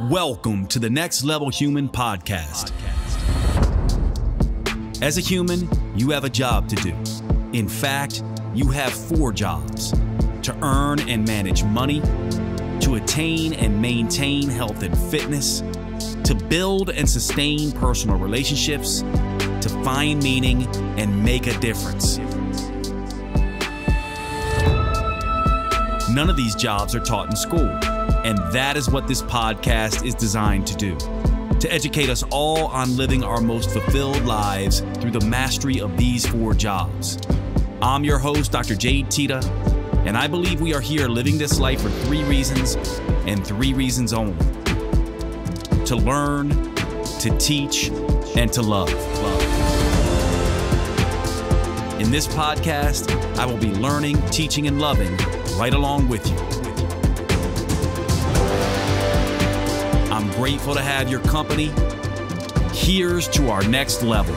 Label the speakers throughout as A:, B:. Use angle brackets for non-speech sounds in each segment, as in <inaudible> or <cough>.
A: Welcome to the Next Level Human podcast. As a human, you have a job to do. In fact, you have four jobs to earn and manage money, to attain and maintain health and fitness, to build and sustain personal relationships, to find meaning and make a difference. None of these jobs are taught in school, and that is what this podcast is designed to do to educate us all on living our most fulfilled lives through the mastery of these four jobs. I'm your host, Dr. Jade Teta, and I believe we are here living this life for three reasons and three reasons only to learn, to teach, and to love. In this podcast, I will be learning, teaching, and loving right along with you. Grateful to have your company. Here's to our next level.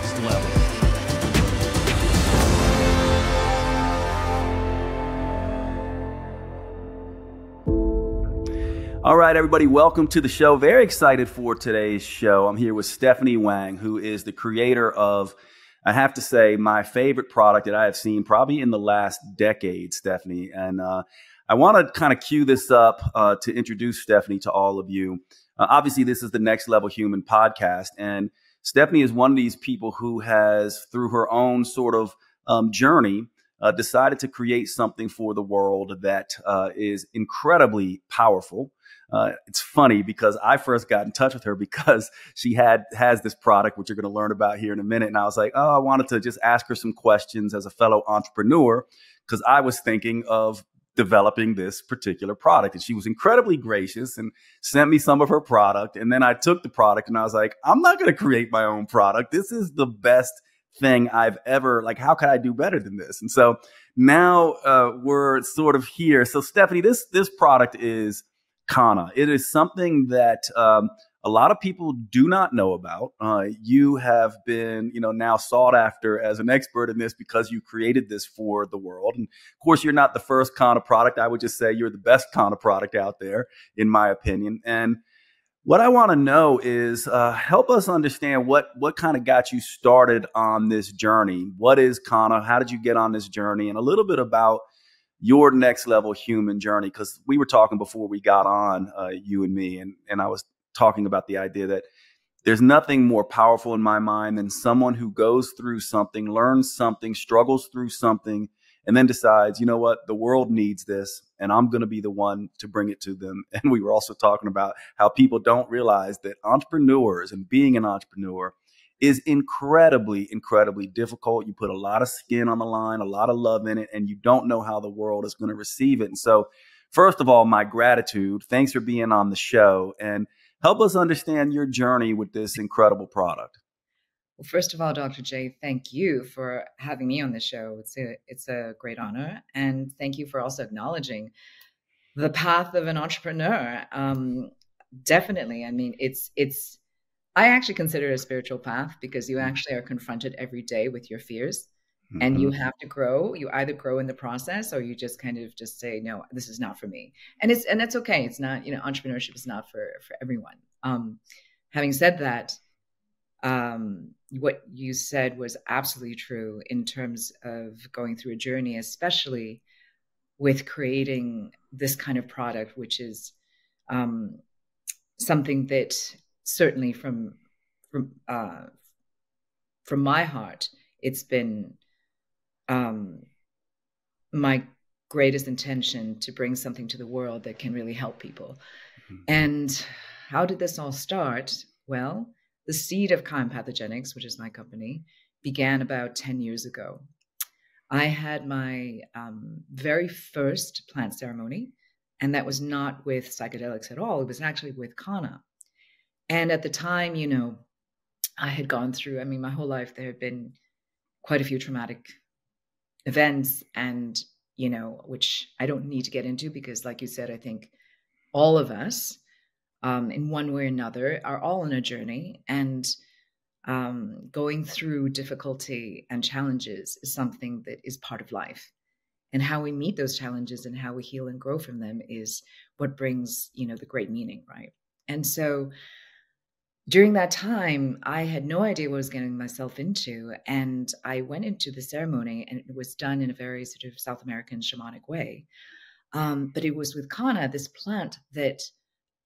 A: All right, everybody, welcome to the show. Very excited for today's show. I'm here with Stephanie Wang, who is the creator of, I have to say, my favorite product that I have seen probably in the last decade, Stephanie. And uh, I want to kind of cue this up uh, to introduce Stephanie to all of you. Uh, obviously, this is the Next Level Human podcast. And Stephanie is one of these people who has, through her own sort of um, journey, uh, decided to create something for the world that uh, is incredibly powerful. Uh, it's funny because I first got in touch with her because she had has this product, which you're going to learn about here in a minute. And I was like, oh, I wanted to just ask her some questions as a fellow entrepreneur because I was thinking of developing this particular product. And she was incredibly gracious and sent me some of her product. And then I took the product and I was like, I'm not going to create my own product. This is the best thing I've ever like. How could I do better than this? And so now uh, we're sort of here. So Stephanie, this this product is Kanna. It is something that um, a lot of people do not know about. Uh, you have been, you know, now sought after as an expert in this because you created this for the world. And of course, you're not the first Kanna product. I would just say you're the best Kanna product out there, in my opinion. And what I want to know is uh, help us understand what what kind of got you started on this journey. What is Kanna? How did you get on this journey? And a little bit about your next level human journey because we were talking before we got on uh, you and me and and I was talking about the idea that there's nothing more powerful in my mind than someone who goes through something, learns something, struggles through something, and then decides, you know what, the world needs this, and I'm going to be the one to bring it to them. <laughs> And we were also talking about how people don't realize that entrepreneurs and being an entrepreneur is incredibly, incredibly difficult. You put a lot of skin on the line, a lot of love in it, and you don't know how the world is going to receive it. And so, first of all, my gratitude. Thanks for being on the show and help us understand your journey with this incredible product.
B: Well, first of all, Dr. J, thank you for having me on the show. It's a it's a great honor, and thank you for also acknowledging the path of an entrepreneur. Um, definitely, I mean, it's it's I actually consider it a spiritual path because you mm-hmm. actually are confronted every day with your fears mm-hmm. and you mm-hmm. have to grow. You either grow in the process or you just kind of just say, no, this is not for me. And it's, and that's okay. It's not, you know, entrepreneurship is not for, for everyone. Um, having said that, um, what you said was absolutely true in terms of going through a journey, especially with creating this kind of product, which is um, something that certainly from from uh, from my heart, it's been um, my greatest intention to bring something to the world that can really help people. Mm-hmm. And how did this all start? Well, the seed of KA! Empathogenics, which is my company, began about 10 years ago. I had my um, very first plant ceremony, and that was not with psychedelics at all. It was actually with Kanna. And at the time, you know, I had gone through, I mean, my whole life, there had been quite a few traumatic events, and, you know, which I don't need to get into because, like you said, I think all of us, um, in one way or another, are all on a journey. And um, going through difficulty and challenges is something that is part of life. And how we meet those challenges and how we heal and grow from them is what brings, you know, the great meaning, right? And so during that time, I had no idea what I was getting myself into. And I went into the ceremony, and it was done in a very sort of South American shamanic way. Um, but it was with Kanna, this plant that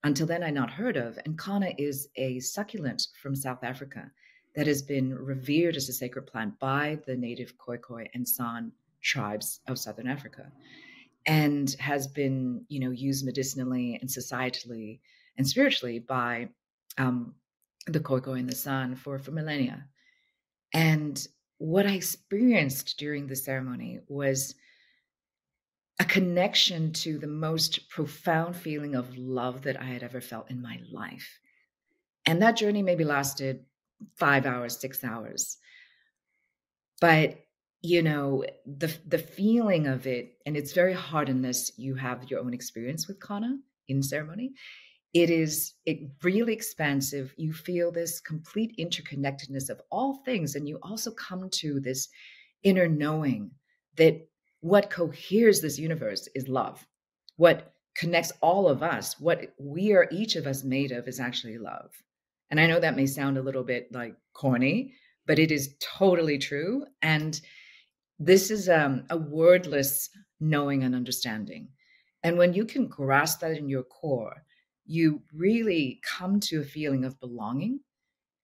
B: until then I'd not heard of. And Kanna is a succulent from South Africa that has been revered as a sacred plant by the native Khoikhoi and San tribes of Southern Africa and has been, you know, used medicinally and societally and spiritually by um, the Khoikhoi in the San for, for millennia. And what I experienced during the ceremony was a connection to the most profound feeling of love that I had ever felt in my life. And that journey maybe lasted five hours, six hours. But you know the the feeling of it, and it's very hard unless you have your own experience with Kanna in ceremony it is it really expansive. You feel this complete interconnectedness of all things and you also come to this inner knowing that what coheres this universe is love. What connects all of us what we are each of us made of is actually love. And i know that may sound a little bit like corny but it is totally true and this is um, a wordless knowing and understanding. And when you can grasp that in your core you really come to a feeling of belonging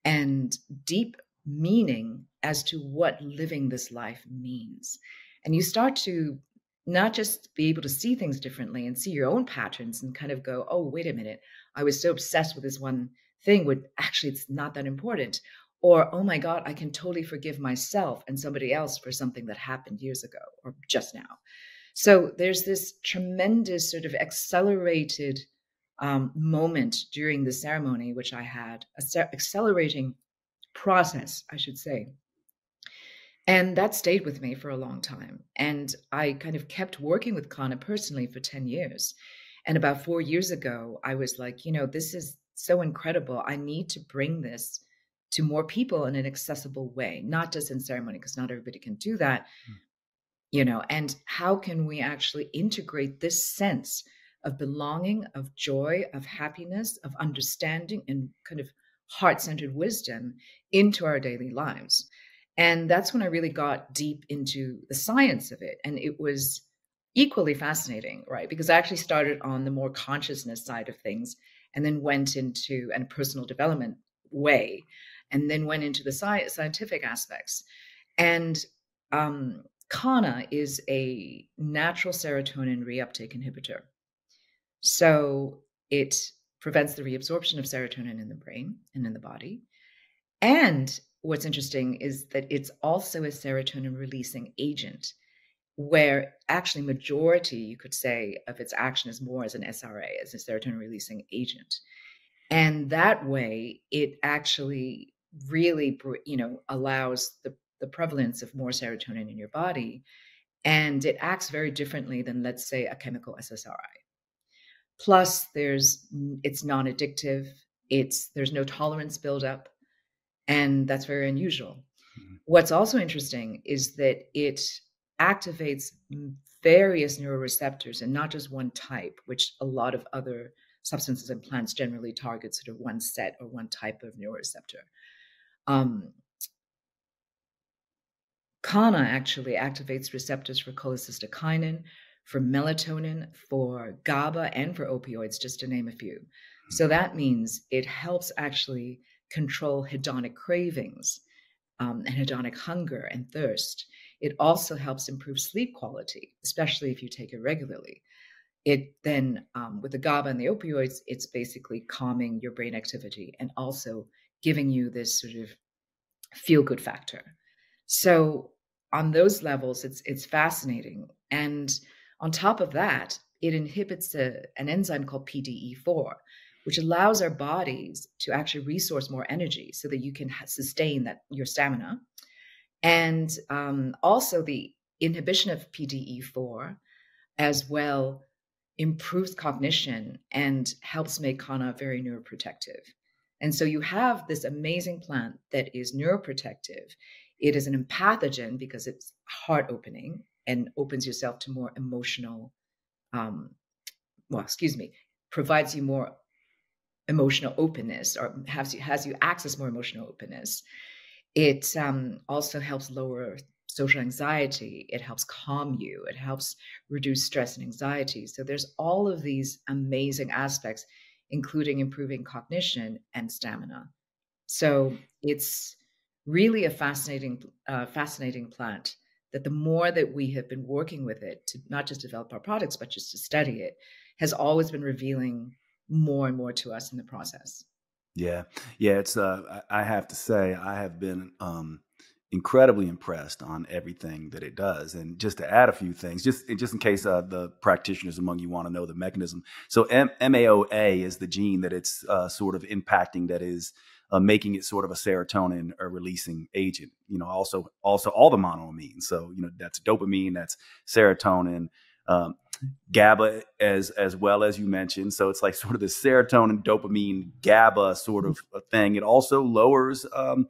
B: and deep meaning as to what living this life means. And you start to not just be able to see things differently and see your own patterns and kind of go, oh, wait a minute, I was so obsessed with this one thing, would actually it's not that important. Or, oh my God, I can totally forgive myself and somebody else for something that happened years ago or just now. So there's this tremendous sort of accelerated um, moment during the ceremony, which I had, a accelerating process, I should say. And that stayed with me for a long time. And I kind of kept working with Kanna personally for 10 years. And about four years ago, I was like, you know, this is so incredible. I need to bring this to more people in an accessible way, not just in ceremony, because not everybody can do that. Mm. You know, and how can we actually integrate this sense of belonging, of joy, of happiness, of understanding, and kind of heart centered wisdom into our daily lives. And that's when I really got deep into the science of it. And it was equally fascinating, right? Because I actually started on the more consciousness side of things and then went into a personal development way and then went into the sci- scientific aspects. And um, Kanna is a natural serotonin reuptake inhibitor. So it prevents the reabsorption of serotonin in the brain and in the body. And what's interesting is that it's also a serotonin releasing agent where actually majority you could say of its action is more as an SRA as a serotonin releasing agent. And that way it actually really you know allows the the prevalence of more serotonin in your body and it acts very differently than let's say a chemical SSRI Plus, there's it's non-addictive. It's there's no tolerance buildup, and that's very unusual. Mm-hmm. What's also interesting is that it activates various neuroreceptors and not just one type, which a lot of other substances and plants generally target sort of one set or one type of neuroreceptor. Um, Kanna actually activates receptors for cholecystokinin, for melatonin, for GABA, and for opioids, just to name a few. So mm-hmm. that means it helps actually control hedonic cravings um, and hedonic hunger and thirst. It also helps improve sleep quality, especially if you take it regularly. It then, um, with the GABA and the opioids, it's basically calming your brain activity and also giving you this sort of feel good factor. So on those levels, it's it's fascinating. And on top of that, it inhibits a, an enzyme called PDE4, which allows our bodies to actually resource more energy so that you can sustain that your stamina. And um, also the inhibition of PDE4 as well improves cognition and helps make Kanna very neuroprotective. And so you have this amazing plant that is neuroprotective. It is an empathogen because it's heart opening and opens yourself to more emotional um, well excuse me provides you more emotional openness or has you has you access more emotional openness. It um, also helps lower social anxiety. It helps calm you. It helps reduce stress and anxiety. So there's all of these amazing aspects, including improving cognition and stamina. So it's really a fascinating, uh, fascinating plant. That the more that we have been working with it to not just develop our products, but just to study it, has always been revealing more and more to us in the process.
A: Yeah, yeah. It's. Uh, I have to say, I have been um, incredibly impressed on everything that it does. And just to add a few things, just just in case uh, the practitioners among you want to know the mechanism. So M- MAOA is the gene that it's uh, sort of impacting that is uh, making it sort of a serotonin or releasing agent. You know, also also all the monoamines. So you know that's dopamine, that's serotonin. Um, GABA as as well as you mentioned. So it's like sort of the serotonin, dopamine, GABA sort of thing. It also lowers um,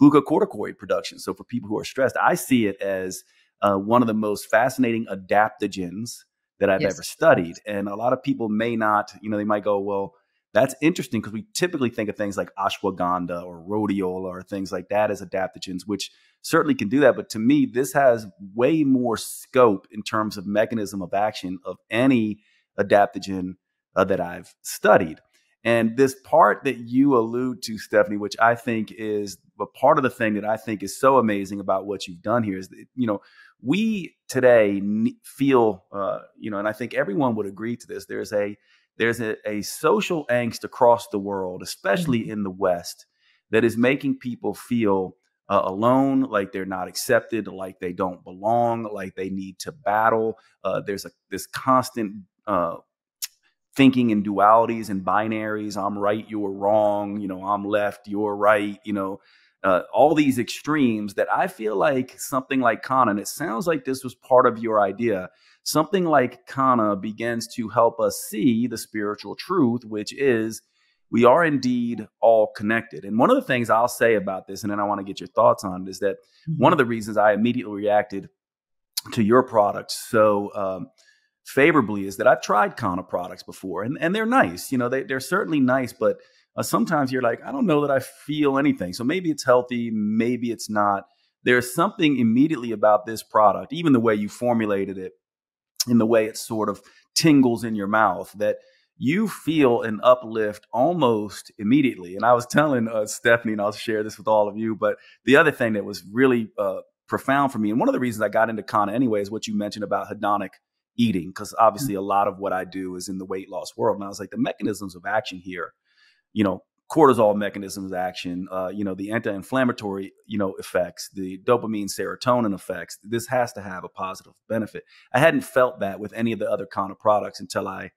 A: glucocorticoid production. So for people who are stressed, I see it as uh, one of the most fascinating adaptogens that I've yes. ever studied. And a lot of people may not, you know, they might go, well, that's interesting because we typically think of things like ashwagandha or rhodiola or things like that as adaptogens, which certainly can do that. But to me, this has way more scope in terms of mechanism of action of any adaptogen uh, that I've studied. And this part that you allude to, Stephanie, which I think is a part of the thing that I think is so amazing about what you've done here is that, you know, we today feel, uh, you know, and I think everyone would agree to this. There's a there's a, a social angst across the world, especially mm-hmm. in the West, that is making people feel uh, alone, like they're not accepted, like they don't belong, like they need to battle. Uh, there's a this constant uh, thinking in dualities and binaries. I'm right, you're wrong. You know, I'm left, you're right. You know, uh, all these extremes that I feel like something like Khan, and it sounds like this was part of your idea. Something like Kanna begins to help us see the spiritual truth, which is we are indeed all connected. And one of the things I'll say about this, and then I want to get your thoughts on it, is that mm-hmm. one of the reasons I immediately reacted to your product so um, favorably is that I've tried Kanna products before and, and they're nice. You know, they, they're certainly nice, but uh, sometimes you're like, I don't know that I feel anything. So maybe it's healthy, maybe it's not. There's something immediately about this product, even the way you formulated it, in the way it sort of tingles in your mouth, that you feel an uplift almost immediately. And I was telling uh, Stephanie, and I'll share this with all of you, but the other thing that was really uh, profound for me, and one of the reasons I got into Kanna anyway, is what you mentioned about hedonic eating because obviously mm-hmm. a lot of what I do is in the weight loss world. And I was like, the mechanisms of action here, you know, cortisol mechanisms action, uh, you know, the anti-inflammatory, you know, effects, the dopamine, serotonin effects. This has to have a positive benefit. I hadn't felt that with any of the other Kanna products until I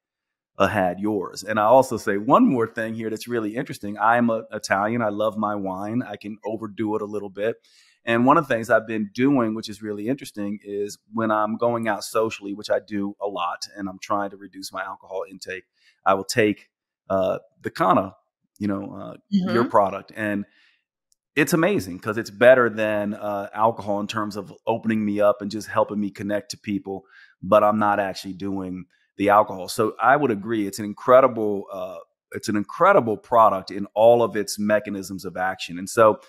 A: uh, had yours. And I also say one more thing here that's really interesting. I'm a Italian. I love my wine. I can overdo it a little bit. And one of the things I've been doing, which is really interesting, is when I'm going out socially, which I do a lot, and I'm trying to reduce my alcohol intake, I will take uh, the Kanna, you know, uh, mm-hmm. your product, and it's amazing because it's better than uh, alcohol in terms of opening me up and just helping me connect to people. But I'm not actually doing the alcohol, so I would agree. It's an incredible, uh, it's an incredible product in all of its mechanisms of action, and so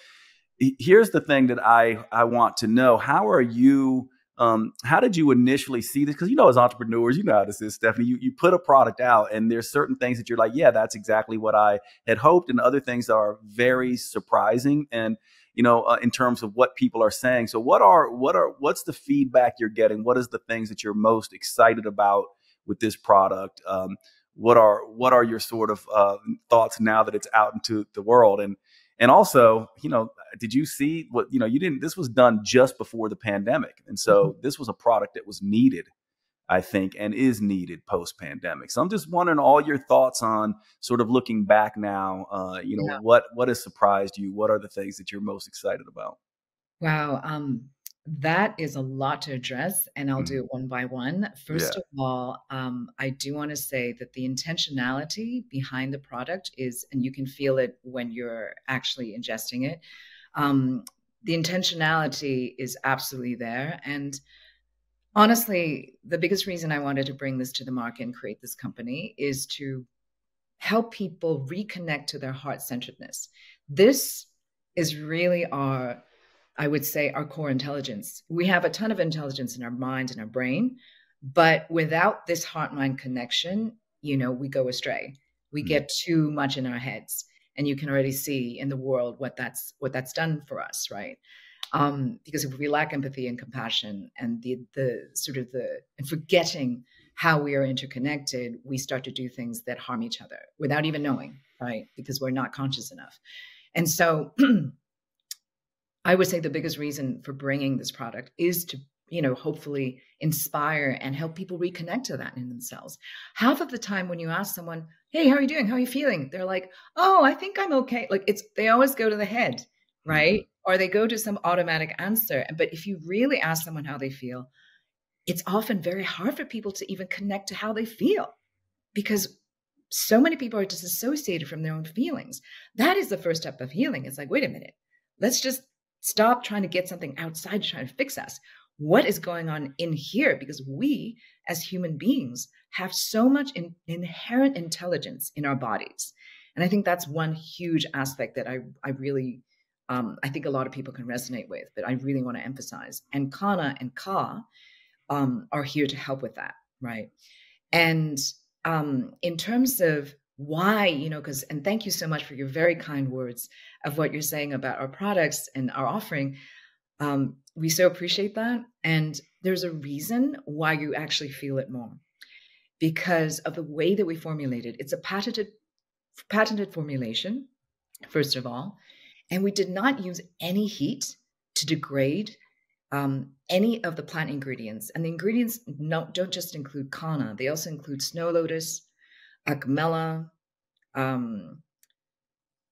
A: here's the thing that I I want to know: How are you? Um, how did you initially see this? Because you know, as entrepreneurs, you know how this is, Stephanie. You you put a product out, and there's certain things that you're like, yeah, that's exactly what I had hoped, and other things are very surprising. And you know, uh, in terms of what people are saying. So, what are what are what's the feedback you're getting? What is the things that you're most excited about with this product? Um, what are what are your sort of uh, thoughts now that it's out into the world? And and also, you know, did you see what, you know, you didn't, this was done just before the pandemic. And so mm-hmm. this was a product that was needed, I think, and is needed post pandemic. So I'm just wondering all your thoughts on sort of looking back now, uh, you know, yeah. what, what has surprised you? What are the things that you're most excited about?
B: Wow. Um, that is a lot to address, and I'll mm. do it one by one. First yeah. of all, um, I do want to say that the intentionality behind the product is, and you can feel it when you're actually ingesting it. Um, the intentionality is absolutely there. And honestly, the biggest reason I wanted to bring this to the market and create this company is to help people reconnect to their heart centeredness. This is really our, I would say, our core intelligence. We have a ton of intelligence in our mind and our brain, but without this heart mind connection, you know, we go astray. We mm-hmm. get too much in our heads. And you can already see in the world what that's what that's done for us, right? Um, because if we lack empathy and compassion and the the sort of the and forgetting how we are interconnected, we start to do things that harm each other without even knowing, right? Because we're not conscious enough. And so <clears throat> I would say the biggest reason for bringing this product is to, you know, hopefully inspire and help people reconnect to that in themselves. Half of the time when you ask someone, "Hey, how are you doing? How are you feeling?" they're like, "Oh, I think I'm okay." Like it's they always go to the head, mm-hmm. right? Mm-hmm. Or they go to some automatic answer. But if you really ask someone how they feel, it's often very hard for people to even connect to how they feel because so many people are disassociated from their own feelings. That is the first step of healing. It's like, wait a minute, let's just stop trying to get something outside to try to fix us. What is going on in here? Because we, as human beings, have so much in, inherent intelligence in our bodies. And I think that's one huge aspect that I, I really, um, I think a lot of people can resonate with, but I really want to emphasize. And Kanna and Ka um, are here to help with that, right? And um, in terms of why, you know, because, and thank you so much for your very kind words of what you're saying about our products and our offering. Um, we so appreciate that. And there's a reason why you actually feel it more because of the way that we formulate it. It's a patented patented formulation, first of all, and we did not use any heat to degrade um, any of the plant ingredients. And the ingredients no, don't just include kanna, they also include snow lotus, acmella, um,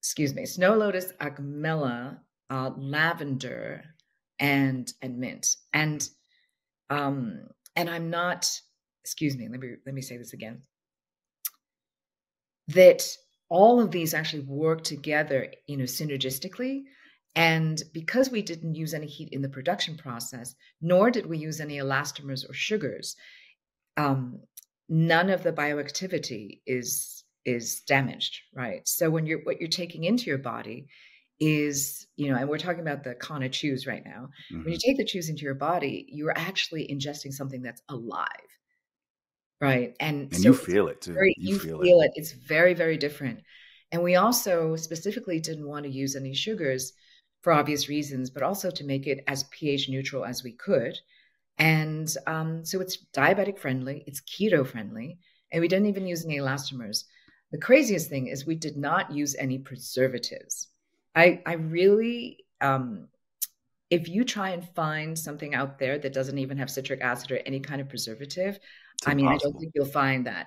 B: excuse me, snow lotus, acmella, uh, lavender, and and mint. And um, and I'm not, excuse me, let me let me say this again. That all of these actually work together, you know, synergistically and because we didn't use any heat in the production process, nor did we use any elastomers or sugars, um, none of the bioactivity is is damaged, right? So when you're what you're taking into your body is, you know, and we're talking about the Kanna chews right now. Mm-hmm. When you mm-hmm. take the chews into your body, you're actually ingesting something that's alive, right? And,
A: and so you feel it too.
B: Very, you, you, feel, feel it. it. It's very very different. And we also specifically didn't want to use any sugars for obvious reasons, but also to make it as pH neutral as we could. And um, so it's diabetic friendly, it's keto friendly, and we didn't even use any elastomers. The craziest thing is we did not use any preservatives. I, I really, um, if you try and find something out there that doesn't even have citric acid or any kind of preservative, I mean, I don't think you'll find that.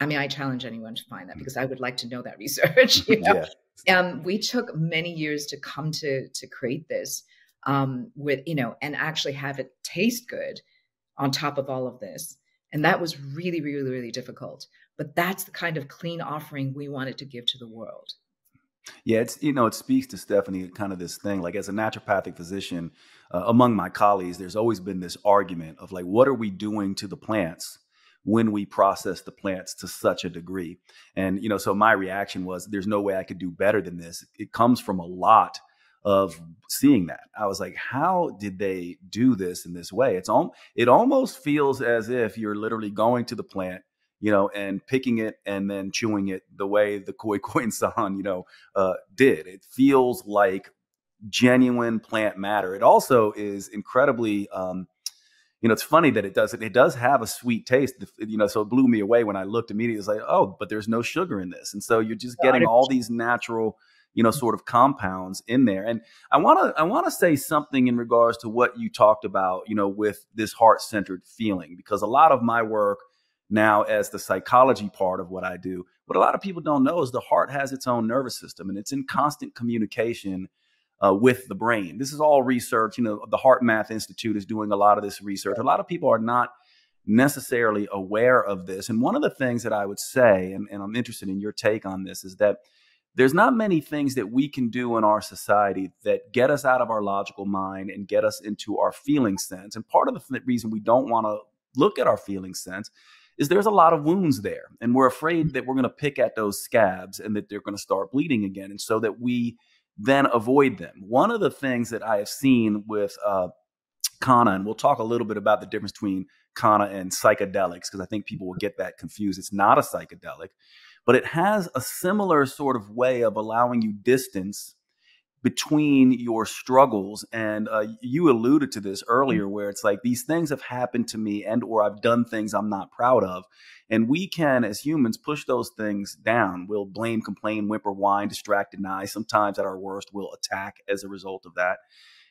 B: I mean, I challenge anyone to find that mm. because I would like to know that <laughs> research. You <laughs> know? yeah. Um, we took many years to come to to create this um, with you know and actually have it taste good on top of all of this and that was really really really difficult but that's the kind of clean offering we wanted to give to the world
A: yeah it's you know it speaks to stephanie kind of this thing like as a naturopathic physician uh, among my colleagues there's always been this argument of like what are we doing to the plants when we process the plants to such a degree. And, you know, so my reaction was there's no way I could do better than this. It comes from a lot of seeing that. I was like, how did they do this in this way? It's all it almost feels as if you're literally going to the plant, you know, and picking it and then chewing it the way the Khoi <laughs> Khoi San, you know, uh, did. It feels like genuine plant matter. It also is incredibly um, you know, it's funny that it does it. It does have a sweet taste, you know. So it blew me away when I looked immediately. It's like, oh, but there's no sugar in this, and so you're just getting all these natural, you know, sort of compounds in there. And I want to I want to say something in regards to what you talked about, you know, with this heart centered feeling, because a lot of my work now as the psychology part of what I do, what a lot of people don't know is the heart has its own nervous system and it's in constant communication uh, with the brain. This is all research. You know, the HeartMath Institute is doing a lot of this research. A lot of people are not necessarily aware of this. And one of the things that I would say, and, and I'm interested in your take on this, is that there's not many things that we can do in our society that get us out of our logical mind and get us into our feeling sense. And part of the reason we don't want to look at our feeling sense is there's a lot of wounds there. And we're afraid that we're going to pick at those scabs and that they're going to start bleeding again. And so that we then avoid them. One of the things that I have seen with uh, Kanna, and we'll talk a little bit about the difference between Kanna and psychedelics, because I think people will get that confused. It's not a psychedelic, but it has a similar sort of way of allowing you distance between your struggles and uh, you alluded to this earlier mm-hmm. where it's like these things have happened to me and or i've done things i'm not proud of and we can as humans push those things down. We'll blame complain whimper whine distract deny. Sometimes at our worst we'll attack as a result of that.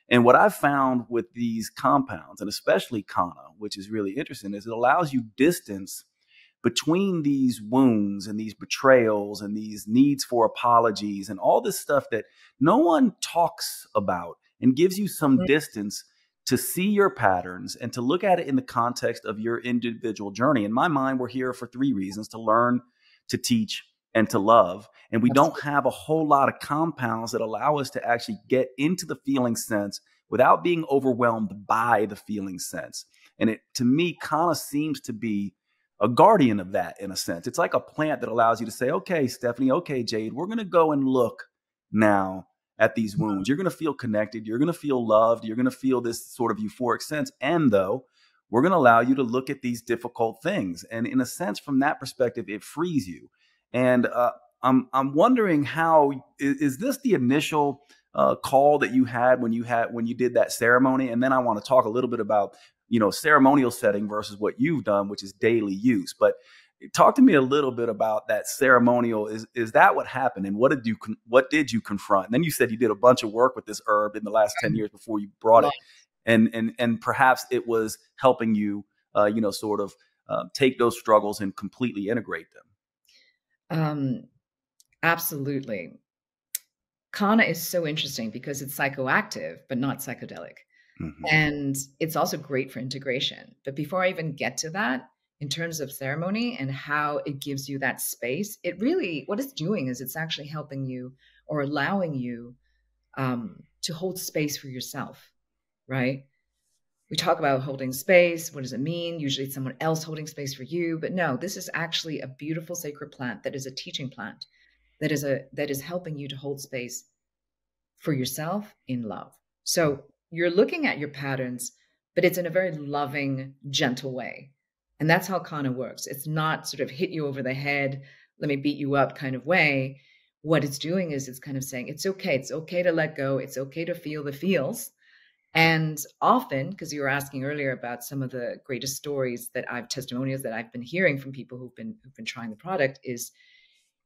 A: And what I've found with these compounds, and especially Kanna, which is really interesting, is it allows you distance between these wounds and these betrayals and these needs for apologies and all this stuff that no one talks about and gives you some distance to see your patterns and to look at it in the context of your individual journey. In my mind, we're here for three reasons to learn, to teach, and to love. And we don't have a whole lot of compounds that allow us to actually get into the feeling sense without being overwhelmed by the feeling sense. And it to me kind of seems to be a guardian of that in a sense. It's like a plant that allows you to say, okay, Stephanie, okay, Jade, we're going to go and look now at these mm-hmm. wounds. You're going to feel connected. You're going to feel loved. You're going to feel this sort of euphoric sense. And though, we're going to allow you to look at these difficult things. And in a sense, from that perspective, it frees you. And uh, I'm I'm wondering how is, is this the initial uh, call that you had when you had when you did that ceremony, and then I want to talk a little bit about you know ceremonial setting versus what you've done, which is daily use. But talk to me a little bit about that ceremonial. Is is that what happened, and what did you what did you confront? And then you said you did a bunch of work with this herb in the last ten years before you brought it, and and and perhaps it was helping you, uh, you know, sort of uh, take those struggles and completely integrate them.
B: Um, absolutely. Kanna is so interesting because it's psychoactive, but not psychedelic. Mm-hmm. And it's also great for integration. But before I even get to that, in terms of ceremony and how it gives you that space, it really, what it's doing is it's actually helping you or allowing you um, to hold space for yourself, right? we talk about holding space. What does it mean? Usually it's someone else holding space for you. But no, this is actually a beautiful sacred plant that is a teaching plant that is a that is helping you to hold space for yourself in love. So you're looking at your patterns, but it's in a very loving, gentle way. And that's how Kanna works. It's not sort of hit you over the head, let me beat you up kind of way. What it's doing is it's kind of saying, it's okay. It's okay to let go. It's okay to feel the feels and often, because you were asking earlier about some of the greatest stories that I've testimonials that I've been hearing from people who've been who've been trying the product is,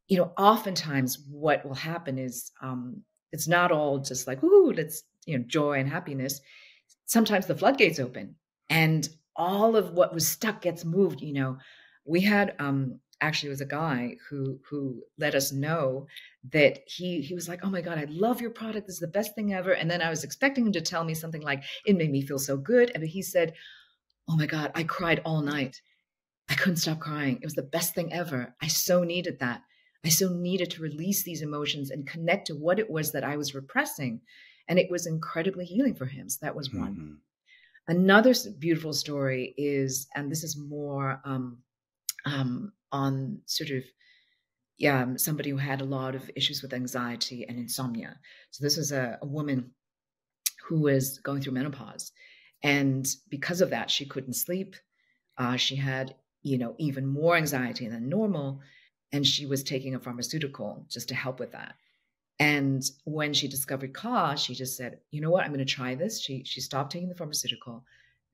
B: you know, oftentimes what will happen is um, it's not all just like ooh, let's you know joy and happiness. Sometimes the floodgates open and all of what was stuck gets moved. You know, we had um, actually was a guy who who let us know that he he was like, "Oh my god, I love your product. This is the best thing ever." And then I was expecting him to tell me something like, "It made me feel so good," and he said, "Oh my god, I cried all night. I couldn't stop crying. It was the best thing ever. I so needed that. I so needed to release these emotions and connect to what it was that I was repressing." And it was incredibly healing for him. So that was one. Mm-hmm. Another beautiful story is, and this is more um, um, on sort of yeah, um, somebody who had a lot of issues with anxiety and insomnia. So this was a, a woman who was going through menopause, and because of that, she couldn't sleep. Uh, she had you know even more anxiety than normal, and she was taking a pharmaceutical just to help with that. And when she discovered Ka, she just said, "You know what? I'm going to try this." She she stopped taking the pharmaceutical,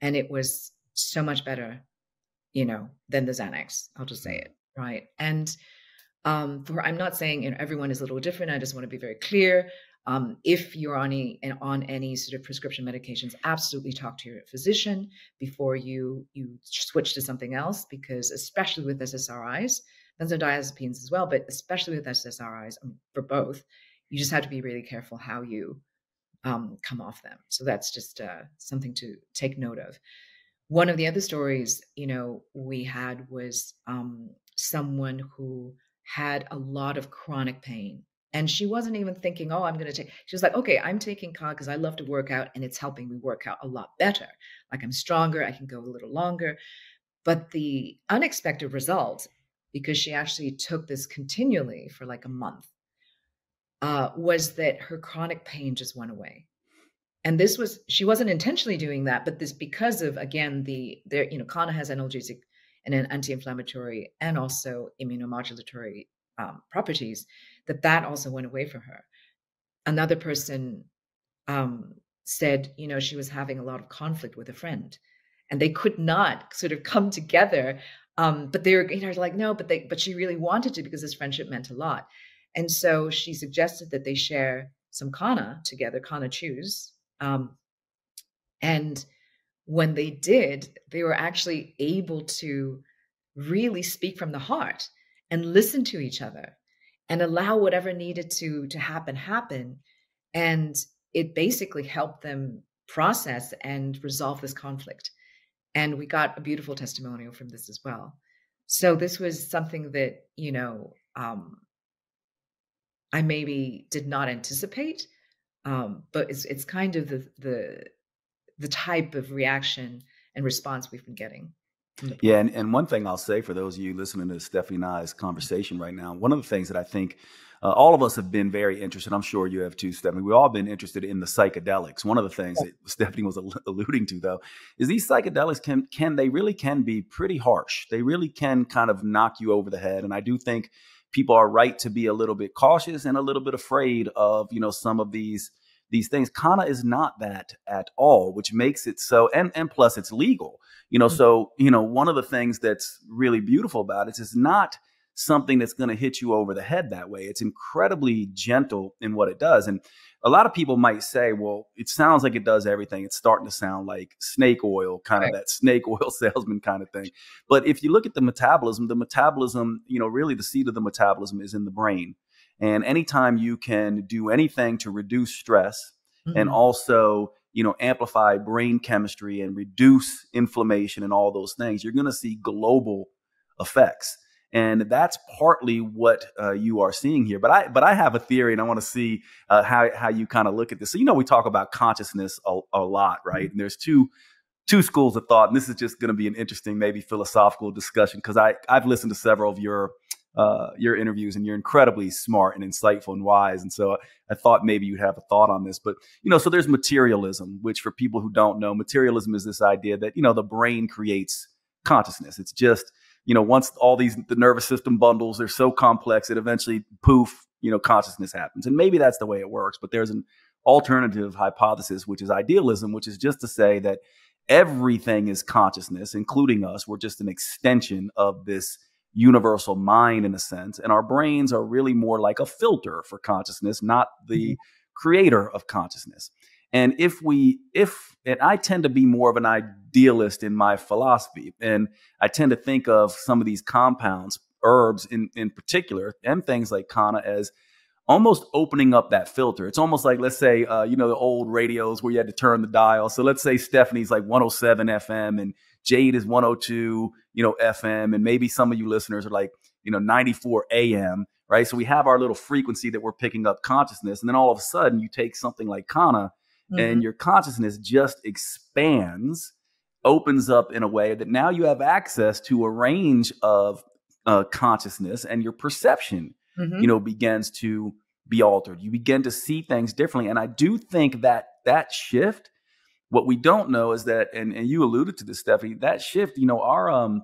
B: and it was so much better you know, than the Xanax. I'll just say it, right? And um, for I'm not saying you know everyone is a little different. I just want to be very clear. Um, if you're on any on any sort of prescription medications, absolutely talk to your physician before you you switch to something else, because especially with SSRIs, benzodiazepines as well, but especially with SSRIs um, for both, you just have to be really careful how you um, come off them. So that's just uh, something to take note of. One of the other stories, you know, we had was um, someone who had a lot of chronic pain. And she wasn't even thinking, oh, I'm going to take, she was like, okay, I'm taking Ka because I love to work out and it's helping me work out a lot better. Like I'm stronger, I can go a little longer. But the unexpected result, because she actually took this continually for like a month, uh, was that her chronic pain just went away. And this was she wasn't intentionally doing that, but this because of again the there you know Kanna has analgesic and an anti-inflammatory and also immunomodulatory um, properties that that also went away for her. Another person um, said, you know, she was having a lot of conflict with a friend, and they could not sort of come together. Um, but they were, you know, like no, but they, but she really wanted to because this friendship meant a lot, and so she suggested that they share some kanna together, kanna chews, um, and when they did, they were actually able to really speak from the heart and listen to each other and allow whatever needed to to happen happen. And it basically helped them process and resolve this conflict. And we got a beautiful testimonial from this as well. So this was something that you know um, i maybe did not anticipate um, but it's it's kind of the the the type of reaction and response we've been getting
A: yeah, and, and one thing I'll say for those of you listening to Stephanie and I's conversation right now, one of the things that I think uh, all of us have been very interested. I'm sure you have too, Stephanie. We've all been interested in the psychedelics. One of the things that <laughs> Stephanie was alluding to, though, is these psychedelics can can they really can be pretty harsh. They really can kind of knock you over the head, and I do think people are right to be a little bit cautious and a little bit afraid of you know some of these these things. Kanna is not that at all, which makes it so, and and plus it's legal. You know, mm-hmm. so you know one of the things that's really beautiful about it is it is not something that's going to hit you over the head that way. It's incredibly gentle in what it does. And a lot of people might say, well, it sounds like it does everything. It's starting to sound like snake oil, kind right. of that snake <laughs> oil salesman kind of thing. But if you look at the metabolism, the metabolism, you know, really the seat of the metabolism is in the brain. And anytime you can do anything to reduce stress mm-hmm. and also, you know, amplify brain chemistry and reduce inflammation and all those things, you're going to see global effects and that's partly what uh, you are seeing here. But I but I have a theory, and I want to see uh, how how you kind of look at this. So you know, we talk about consciousness a, a lot, right? Mm-hmm. And there's two two schools of thought, and this is just going to be an interesting, maybe philosophical discussion because I I've listened to several of your uh, your interviews, and you're incredibly smart and insightful and wise. And so I thought maybe you'd have a thought on this. But you know, so there's materialism, which for people who don't know, materialism is this idea that you know the brain creates consciousness. It's just you know, once all these the nervous system bundles, they're so complex, it eventually poof, you know, consciousness happens. And maybe that's the way it works. But there's an alternative hypothesis, which is idealism, which is just to say that everything is consciousness, including us. We're just an extension of this universal mind in a sense. And our brains are really more like a filter for consciousness, not the mm-hmm. creator of consciousness. And if we, if, and I tend to be more of an idealist in my philosophy, and I tend to think of some of these compounds, herbs in, in particular, and things like Kanna as almost opening up that filter. It's almost like, let's say, uh, you know, the old radios where you had to turn the dial. So let's say Stephanie's like 107 FM and Jade is 102, you know, FM, and maybe some of you listeners are like, you know, 94 AM, right? So we have our little frequency that we're picking up consciousness, and then all of a sudden you take something like Kanna mm-hmm. and your consciousness just expands, opens up in a way that now you have access to a range of uh, consciousness and your perception, mm-hmm. you know, begins to be altered. You begin to see things differently. And I do think that that shift, what we don't know is that, and, and you alluded to this, Stephanie, that shift, you know, our um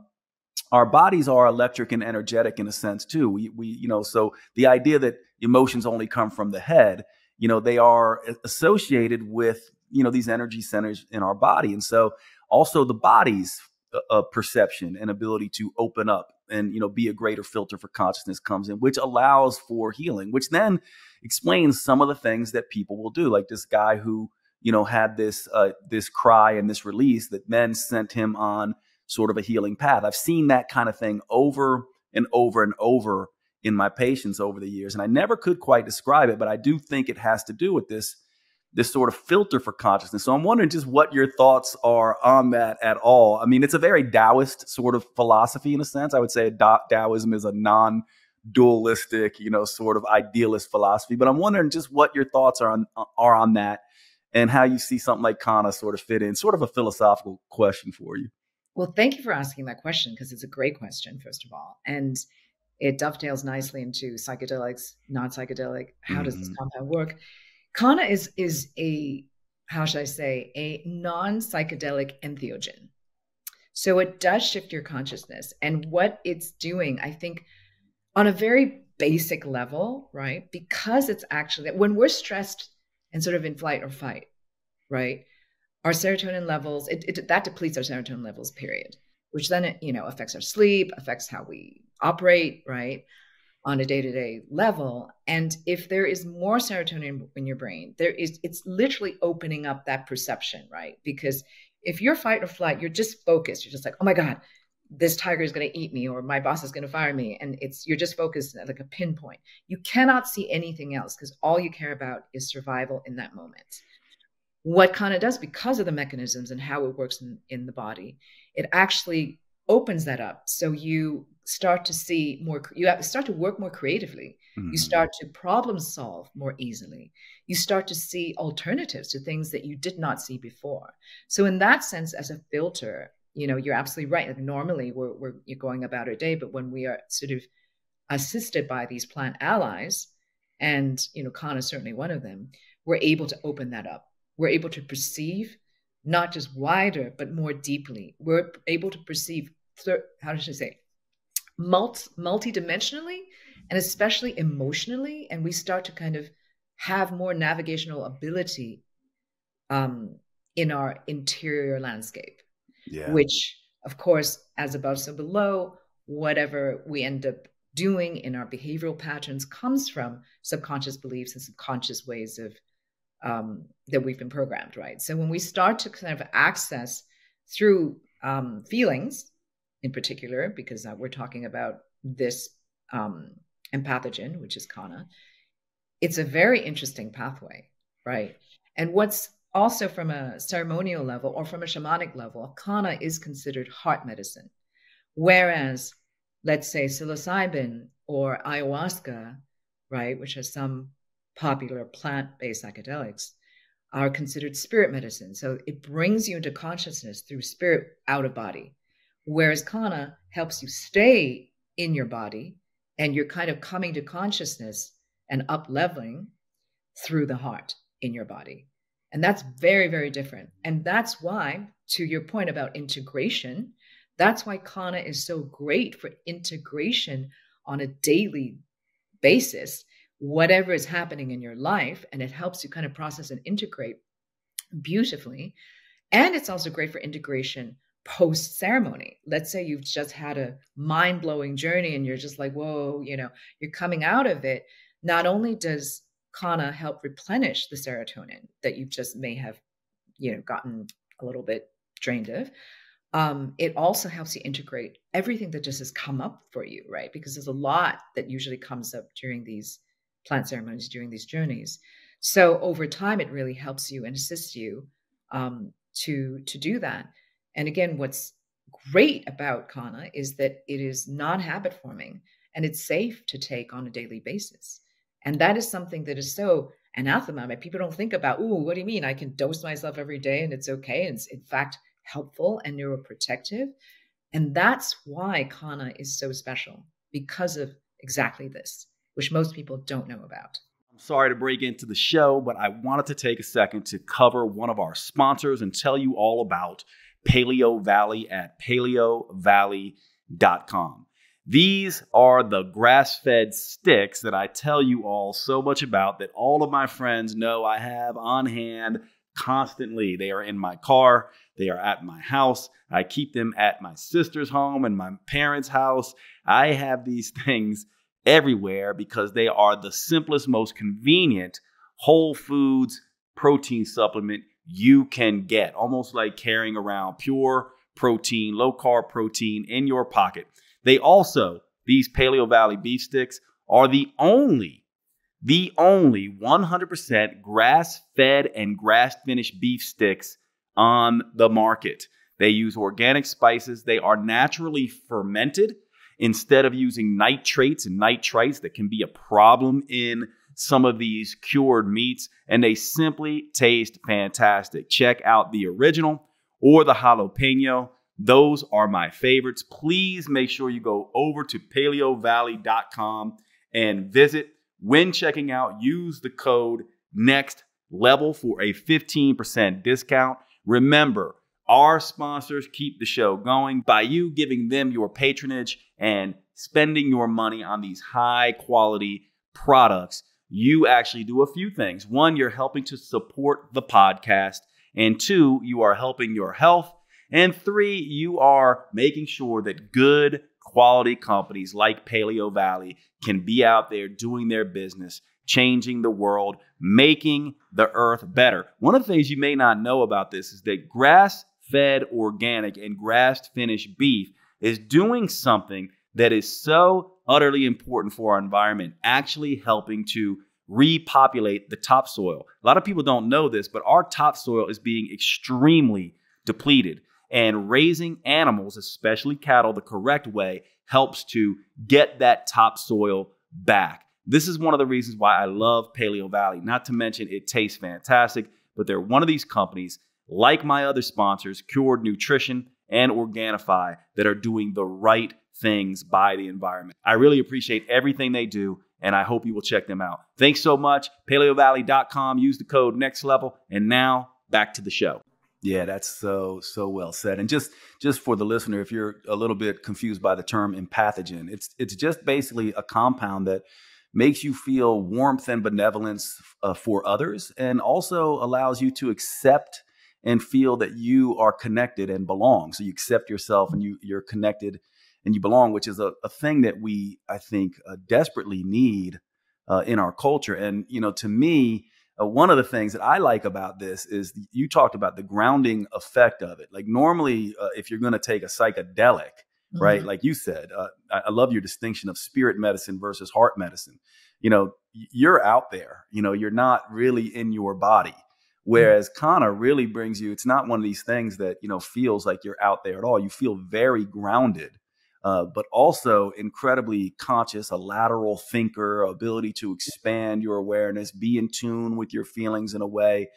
A: our bodies are electric and energetic in a sense too. We we, you know, so the idea that emotions only come from the head, you know they are associated with you know these energy centers in our body. And so also the body's uh, uh, perception and ability to open up and you know be a greater filter for consciousness comes in which allows for healing which then explains some of the things that people will do. Like this guy who you know had this uh, this cry and this release that then sent him on sort of a healing path. I've seen that kind of thing over and over and over in my patients over the years. And I never could quite describe it, but I do think it has to do with this this sort of filter for consciousness. So I'm wondering just what your thoughts are on that at all. I mean, it's a very Taoist sort of philosophy in a sense. I would say Taoism is a non dualistic, you know, sort of idealist philosophy. But I'm wondering just what your thoughts are on are on that and how you see something like Kanna sort of fit in. Sort of a philosophical question for you.
B: Well, thank you for asking that question because it's a great question, first of all. And it dovetails nicely into psychedelics, non psychedelic. How mm-hmm. does this mm-hmm. compound work? Kanna is is a how should I say a non psychedelic entheogen. So it does shift your consciousness, and what it's doing, I think, on a very basic level, right? Because it's actually when we're stressed and sort of in flight or fight, right? Our serotonin levels it, it that depletes our serotonin levels. Period. Which then you know affects our sleep, affects how we operate, right? on a day-to-day level. And if there is more serotonin in your brain there is it's literally opening up that perception right? Because if you're fight or flight you're just focused. You're just like oh my god this tiger is going to eat me or my boss is going to fire me. And it's you're just focused like a pinpoint. You cannot see anything else because all you care about is survival in that moment. What kanna does because of the mechanisms and how it works in, in the body it actually opens that up. So you start to see more you start to work more creatively. Mm-hmm. you start to problem solve more easily. You start to see alternatives to things that you did not see before. So in that sense as a filter you know you're absolutely right. Like normally we're, we're you're going about our day but when we are sort of assisted by these plant allies and you know Kanna is certainly one of them we're able to open that up. We're able to perceive not just wider but more deeply we're able to perceive how should i say multi multidimensionally and especially emotionally and we start to kind of have more navigational ability um, in our interior landscape yeah. which of course as above so below whatever we end up doing in our behavioral patterns comes from subconscious beliefs and subconscious ways of um, that we've been programmed right so when we start to kind of access through um, feelings in particular, because uh, we're talking about this um, empathogen, which is Kanna, it's a very interesting pathway, right? And what's also from a ceremonial level or from a shamanic level, Kanna is considered heart medicine. Whereas, let's say psilocybin or ayahuasca, right, which are some popular plant based psychedelics, are considered spirit medicine. So it brings you into consciousness through spirit out of body. Whereas Kanna helps you stay in your body and you're kind of coming to consciousness and up leveling through the heart in your body. And that's very, very different. And that's why, to your point about integration, that's why Kanna is so great for integration on a daily basis, whatever is happening in your life. And it helps you kind of process and integrate beautifully. And it's also great for integration post ceremony. Let's say you've just had a mind blowing journey and you're just like, whoa, you know, you're coming out of it. Not only does Kanna help replenish the serotonin that you just may have, you know, gotten a little bit drained of, um, it also helps you integrate everything that just has come up for you, right? Because there's a lot that usually comes up during these plant ceremonies, during these journeys. So over time, it really helps you and assists you um, to to do that. And again, what's great about Kanna is that it is not habit forming and it's safe to take on a daily basis. And that is something that is so anathema. People don't think about, oh, what do you mean? I can dose myself every day and it's okay. And it's in fact helpful and neuroprotective. And that's why Kanna is so special because of exactly this, which most people don't know about.
A: I'm sorry to break into the show, but I wanted to take a second to cover one of our sponsors and tell you all about Paleo Valley at paleovalley.com. These are the grass fed sticks that I tell you all so much about that all of my friends know I have on hand constantly. They are in my car, they are at my house. I keep them at my sister's home and my parents' house. I have these <laughs> things everywhere because they are the simplest, most convenient whole foods protein supplement you can get, almost like carrying around pure protein, low carb protein in your pocket. They also, these Paleo Valley beef sticks, are the only, the only 100% grass fed and grass finished beef sticks on the market. They use organic spices, they are naturally fermented instead of using nitrates and nitrites that can be a problem in some of these cured meats, and they simply taste fantastic. Check out the original or the jalapeno. Those are my favorites. Please make sure you go over to paleovalley.com and visit. When checking out, use the code NEXT level for a 15% discount. Remember, our sponsors keep the show going by you giving them your patronage and spending your money on these high quality products. You actually do a few things. One, you're helping to support the podcast. And two, you are helping your health. And three, you are making sure that good quality companies like Paleo Valley can be out there doing their business, changing the world, making the earth better. One of the things you may not know about this is that grass fed organic and grass finished beef is doing something that is so utterly important for our environment, actually helping to repopulate the topsoil. A lot of people don't know this, but our topsoil is being extremely depleted. And raising animals, especially cattle, the correct way helps to get that topsoil back. This is one of the reasons why I love Paleo Valley. Not to mention, it tastes fantastic, but they're one of these companies, like my other sponsors, Cured Nutrition and Organifi, that are doing the right things by the environment. I really appreciate everything they do, and I hope you will check them out. Thanks so much. PaleoValley.com. Use the code next level. And now back to the show. Yeah, that's so so well said. And just just for the listener, if you're a little bit confused by the term empathogen, it's it's just basically a compound that makes you feel warmth and benevolence uh, for others, and also allows you to accept and feel that you are connected and belong. So you accept yourself and you you're connected and you belong, which is a, a thing that we I think uh, desperately need uh, in our culture. And you know, to me uh, one of the things that I like about this is you talked about the grounding effect of it. Like normally, uh, if you're going to take a psychedelic, mm-hmm. right? Like you said, uh, I, I, love your distinction of spirit medicine versus heart medicine. You know, you're out there. You know, you're not really in your body. Mm-hmm. Whereas mm-hmm. Really brings you. It's not one of these things that you know feels like you're out there at all. You feel very grounded uh, but also incredibly conscious, a lateral thinker, ability to expand your awareness, be in tune with your feelings in a way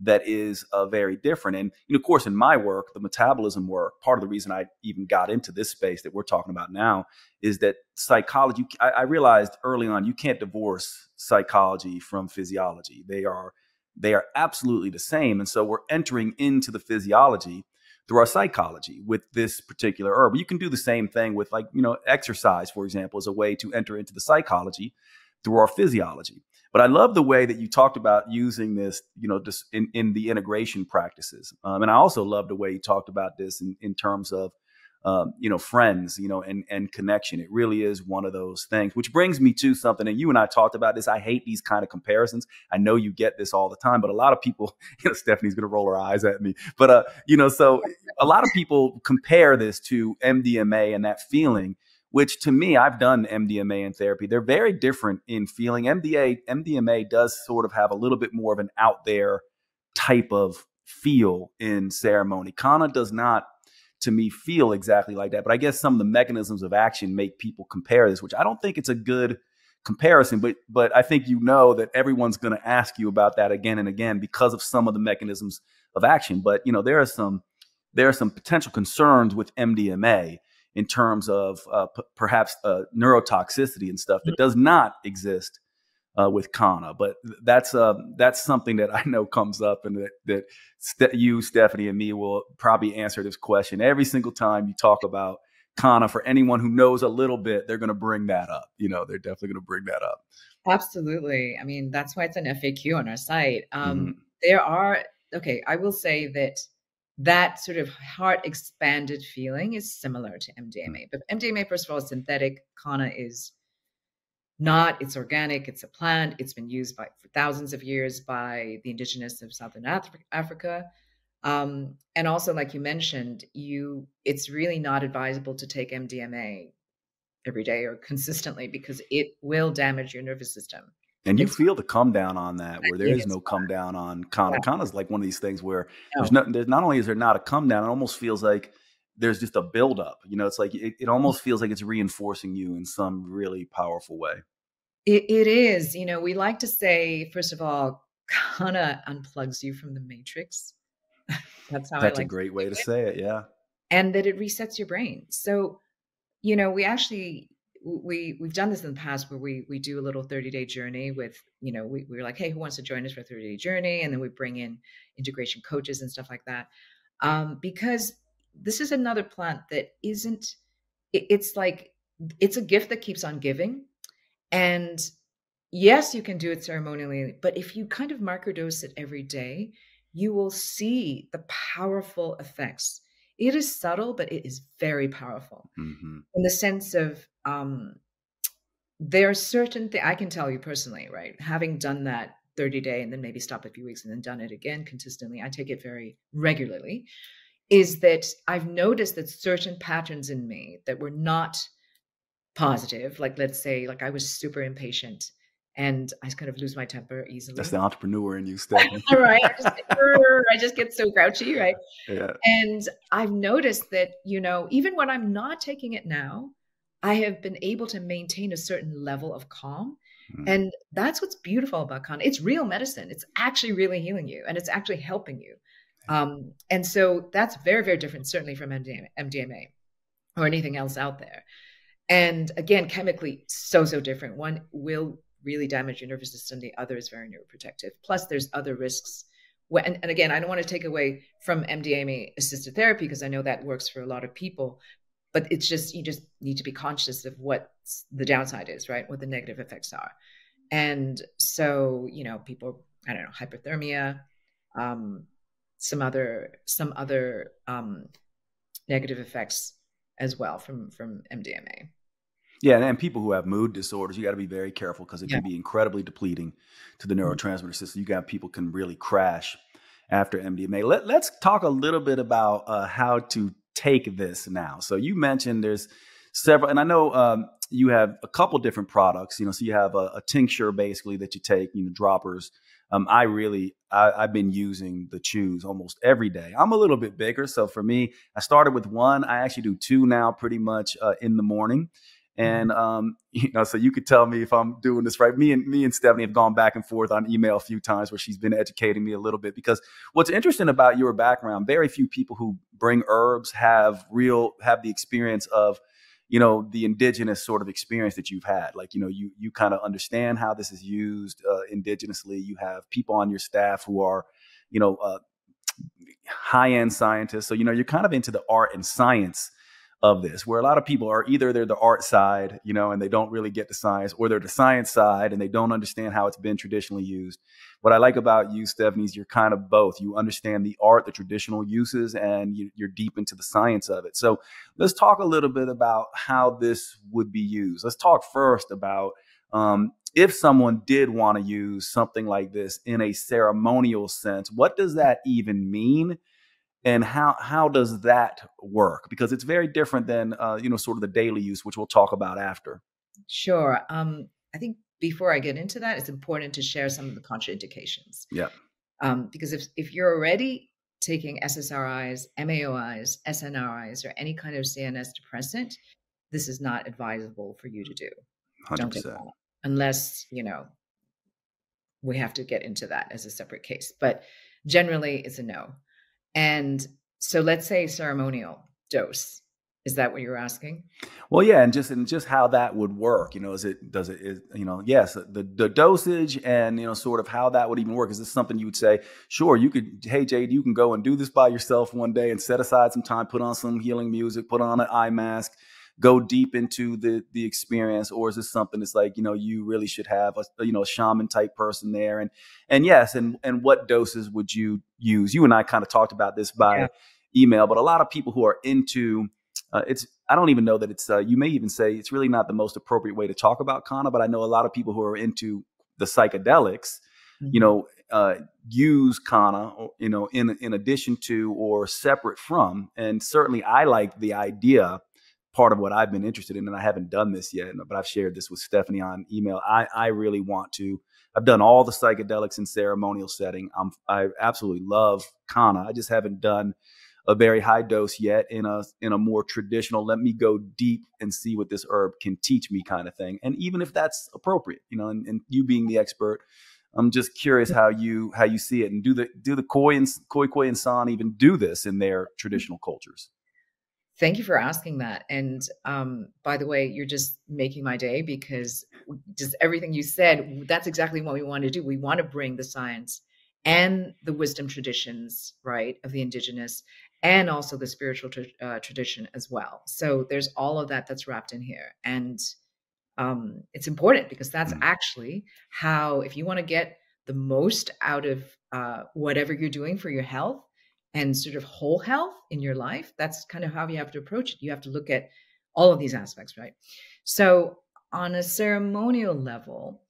A: that is uh, very different. And know, of course, in my work, the metabolism work, part of the reason I even got into this space that we're talking about now is that psychology. I, I realized early on you can't divorce psychology from physiology. They are they are absolutely the same. And so we're entering into the physiology through our psychology with this particular herb. You can do the same thing with like, you know, exercise, for example, as a way to enter into the psychology through our physiology. But I love the way that you talked about using this, you know, just in, in the integration practices. Um, and I also love the way you talked about this in, in terms of um, you know, friends, you know, and and connection. It really is one of those things. Which brings me to something, and you and I talked about this. I hate these kind of comparisons. I know you get this all the time, but a lot of people, <laughs> you know, Stephanie's gonna roll her eyes at me. But uh, you know, so a lot of people compare this to MDMA and that feeling. Which to me, I've done MDMA and therapy. They're very different in feeling. MDA, MDMA does sort of have a little bit more of an out there type of feel in ceremony. Kanna does not to me feel exactly like that. But I guess some of the mechanisms of action make people compare this, which I don't think it's a good comparison. But but I think you know that everyone's going to ask you about that again and again because of some of the mechanisms of action. But you know there are some there are some potential concerns with MDMA in terms of uh, p- perhaps uh, neurotoxicity and stuff that mm. does not exist uh, with Kanna. But that's uh, that's something that I know comes up, and that that you, Stephanie, and me will probably answer this question every single time you talk about Kanna. For anyone who knows a little bit, they're going to bring that up. You know, they're definitely going to bring that up.
B: Absolutely. I mean, that's why it's an FAQ on our site. Um, mm-hmm. There are okay. I will say that that sort of heart expanded feeling is similar to MDMA. But MDMA, first of all, is synthetic. Kanna is not it's organic it's a plant it's been used by for thousands of years by the indigenous of southern africa um, and also like you mentioned you it's really not advisable to take mdma every day or consistently because it will damage your nervous system
A: and you it's, feel the come down on that where there is no come down on Kanna. Yeah. is like one of these things where no. there's no there's not only is there not a come down, it almost feels like there's just a buildup. You know, it's like it, it almost feels like it's reinforcing you in some really powerful way.
B: It, it is. You know, we like to say, first of all, <laughs> kind of unplugs you from the matrix. <laughs>
A: That's how That's like a great way to say it. Yeah.
B: and that it resets your brain. So, you know, we actually we we've done this in the past where we we do a little 30 day journey with you know we, we are like hey who wants to join us for a 30 day journey and then we bring in integration coaches and stuff like that um, because this is another plant that isn't it, it's like it's a gift that keeps on giving and yes you can do it ceremonially but if you kind of microdose it every day you will see the powerful effects it is subtle but it is very powerful mm-hmm. in the sense of um, there are certain things I can tell you personally, right? Having done that 30 day and then maybe stop a few weeks and then done it again consistently, I take it very regularly. Is that I've noticed that certain patterns in me that were not positive, like let's say, like I was super impatient and I kind of lose my temper easily.
A: That's the entrepreneur in you, <laughs> Stephanie.
B: right. I just, I just, get so grouchy, right? Yeah. And I've noticed that, you know, even when I'm not taking it now, I have been able to maintain a certain level of calm. Mm. And that's what's beautiful about Kanna. It's real medicine. It's actually really healing you and it's actually helping you. Um, and so that's very, very different, certainly from MDMA, MDMA or anything else out there. And again, chemically, so, so different. One will really damage your nervous system, the other is very neuroprotective. Plus, there's other risks. And, and again, I don't want to take away from MDMA assisted therapy because I know that works for a lot of people but it's just you just need to be conscious of what the downside is right what the negative effects are and so you know people i don't know hypothermia um, some other some other um, negative effects as well from from mdma
A: yeah, and, people who have mood disorders, you got to be very careful because it yeah. can be incredibly depleting to the neurotransmitter mm-hmm. system. You got people can really crash after MDMA. Let, us talk a little bit about uh, how to take this now? So you mentioned there's several, and I know um, you have a couple different products. You know, so you have a, a tincture basically that you take, you know, droppers. Um, I really, I, have been using the chews almost every day. I'm a little bit bigger, so for me, I started with one. I actually do two now, pretty much uh, in the morning. And mm-hmm. um, <laughs> you know, so you could tell me if I'm doing this right. Me and me and Stephanie have gone back and forth on email a few times where she's been educating me a little bit because what's interesting about your background, very few people who bring herbs have real have the experience of you know the indigenous sort of experience that you've had like you know you you kind of understand how this is used uh, indigenously. You have people on your staff who are you know uh, high end scientists. So you know you're kind of into the art and science of this, where a lot of people are either they're the art side, you know, and they don't really get the science, or they're the science side and they don't understand how it's been traditionally used. What I like about you, Stephanie, is you're kind of both. You understand the art, the traditional uses, and you, are deep into the science of it. So let's talk a little bit about how this would be used. Let's talk first about um, if someone did want to use something like this in a ceremonial sense, what does that even mean? And how how does that work? Because it's very different than uh, you know sort of the daily use which we'll talk about after.
B: Sure um, i think before i get into that it's important to share some of the contraindications.
A: Yeah.
B: Um, because if, if you're already taking ssris maois snris or any kind of cns depressant this is not advisable for you to do.
A: 100%.
B: unless you know we have to get into that as a separate case. But generally it's a no and so let's say ceremonial dose. Is that what you're asking?
A: Well, yeah, and just and just how that would work. You know, is it does it is you know yes the the dosage and you know sort of how that would even work. Is this something you would say? Sure, you could. Hey, Jade, you can go and do this by yourself one day and set aside some time, put on some healing music, put on an eye mask, go deep into the the experience or is this something that's like you know you really should have a you know a shaman type person there and and yes and and what doses would you use you and i kind of talked about this by yeah. email but a lot of people who are into uh, it's i don't even know that it's uh, you may even say it's really not the most appropriate way to talk about kanna but i know a lot of people who are into the psychedelics mm-hmm. you know uh, use kanna, you know, in in addition to or separate from. And certainly, I like the idea part of what I've been interested in, and I haven't done this yet, but I've shared this with Stephanie on email. I, I really want to. I've done all the psychedelics in ceremonial setting. I'm, I absolutely love Kanna. I just haven't done a very high dose yet in a in a more traditional. Let me go deep and see what this herb can teach me kind of thing. And even if that's appropriate, you know, and, and you being the expert, I'm just curious how you how you see it. And do the do the Khoi and Khoi Khoi and San even do this in their mm-hmm. traditional cultures?
B: Thank you for asking that. And um, by the way, you're just making my day because just everything you said, that's exactly what we want to do. We want to bring the science and the wisdom traditions, right, of the indigenous and also the spiritual tra- uh, tradition as well. So there's all of that that's wrapped in here. And um, it's important because that's mm. actually how, if you want to get the most out of uh, whatever you're doing for your health and sort of whole health in your life, that's kind of how you have to approach it. You have to look at all of these aspects, right? So, on a ceremonial level,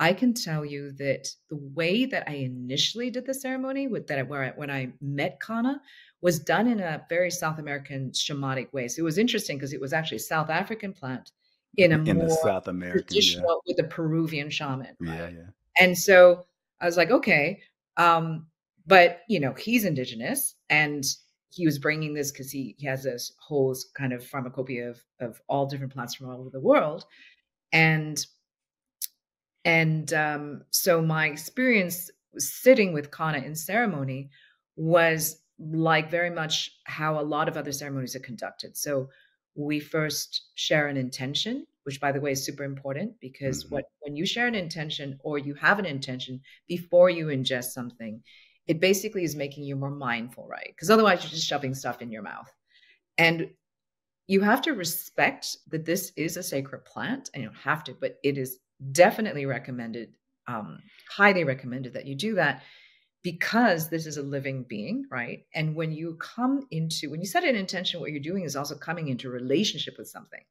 B: I can tell you that the way that I initially did the ceremony with that where I, when I met Kanna, was done in a very South American shamanic way. So it was interesting because it was actually a South African plant in a in more South American traditional yeah. with a Peruvian shaman.
A: Right? Yeah, yeah.
B: And so I was like, okay, um, but you know, he's indigenous and he was bringing this because he, he has this whole kind of pharmacopoeia of, of all different plants from all over the world. And and um, so my experience sitting with kanna in ceremony was like very much how a lot of other ceremonies are conducted. So we first share an intention, which by the way is super important because mm-hmm. what when you share an intention or you have an intention before you ingest something, it basically is making you more mindful, right? Because otherwise you're just shoving stuff in your mouth. And you have to respect that this is a sacred plant, and you don't have to, but it is definitely recommended, um, highly recommended that you do that because this is a living being, right? And when you come into, when you set an intention, what you're doing is also coming into relationship with something.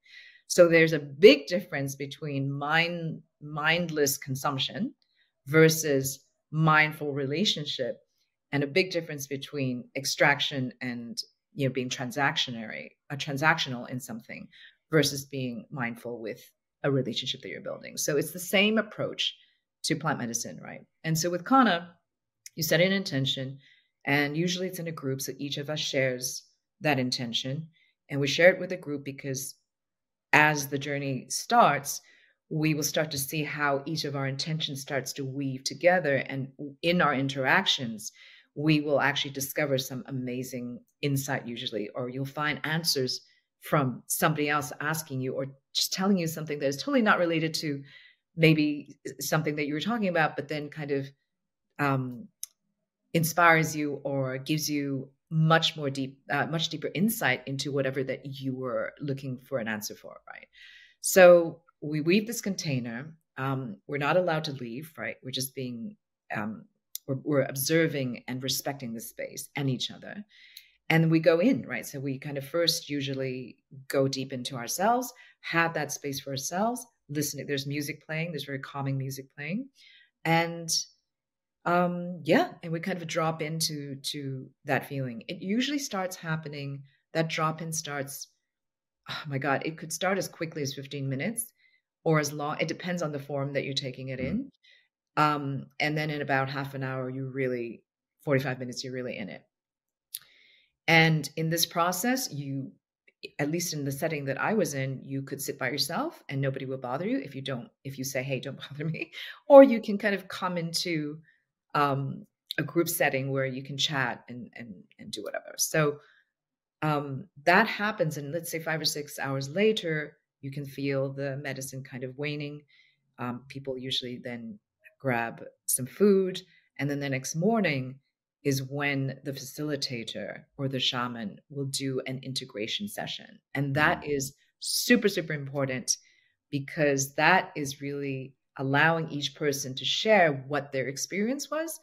B: So there's a big difference between mind, mindless consumption versus mindful relationship, and a big difference between extraction and you know being transactionary, a transactional in something versus being mindful with a relationship that you're building. So it's the same approach to plant medicine, right? And so with Kanna, you set an intention, and usually it's in a group. So each of us shares that intention, and we share it with a group because as the journey starts, we will start to see how each of our intentions starts to weave together. And in our interactions, we will actually discover some amazing insight, usually, or you'll find answers from somebody else asking you or just telling you something that is totally not related to maybe something that you were talking about, but then kind of um, inspires you or gives you much more deep, uh, much deeper insight into whatever that you were looking for an answer for, right? So we weave this container. Um, we're not allowed to leave, right? We're just being, um, we're, we're observing and respecting the space and each other. And we go in right? So we kind of first usually go deep into ourselves have that space for ourselves listening there's music playing there's very calming music playing. And um yeah and we kind of drop into to that feeling. It usually starts happening that drop in starts oh my god it could start as quickly as 15 minutes or as long it depends on the form that you're taking it in. mm-hmm. Um and then in about half an hour you really 45 minutes you're really in it and in this process, you, at least in the setting that I was in, you could sit by yourself and nobody will bother you if you don't, if you say, hey, don't <laughs> bother me. Or you can kind of come into um, a group setting where you can chat and, and, and do whatever. So um, that happens. And let's say five or six hours later, you can feel the medicine kind of waning. Um, people usually then grab some food. And then the next morning, is when the facilitator or the shaman will do an integration session. And that mm. super, super important because that is really allowing each person to share what their experience was.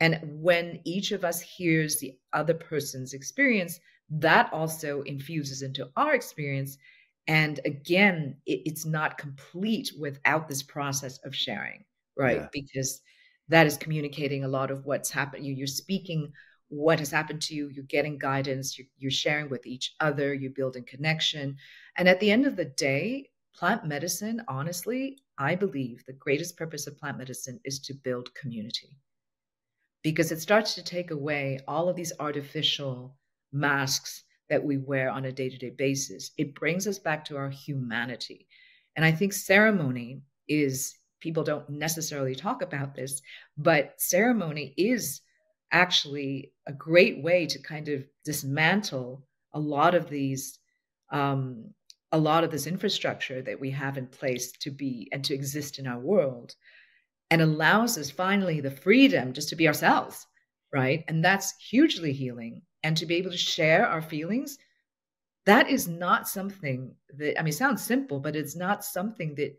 B: And when each of us hears the other person's experience, that also infuses into our experience. And again, it, it's not complete without this process of sharing, right? Yeah. Because that is communicating a lot of what's happened. You, you're speaking what has happened to you. You're getting guidance. You're, you're sharing with each other. You're building connection. And at the end of the day, plant medicine, honestly, I believe the greatest purpose of plant medicine is to build community because it starts to take away all of these artificial masks that we wear on a day to day basis. It brings us back to our humanity. And I think ceremony is people don't necessarily talk about this, but ceremony is actually a great way to kind of dismantle a lot of these um, a lot of this infrastructure that we have in place to be and to exist in our world and allows us finally the freedom just to be ourselves right? And that's hugely healing. And to be able to share our feelings that is not something that i mean sounds simple but it's not something that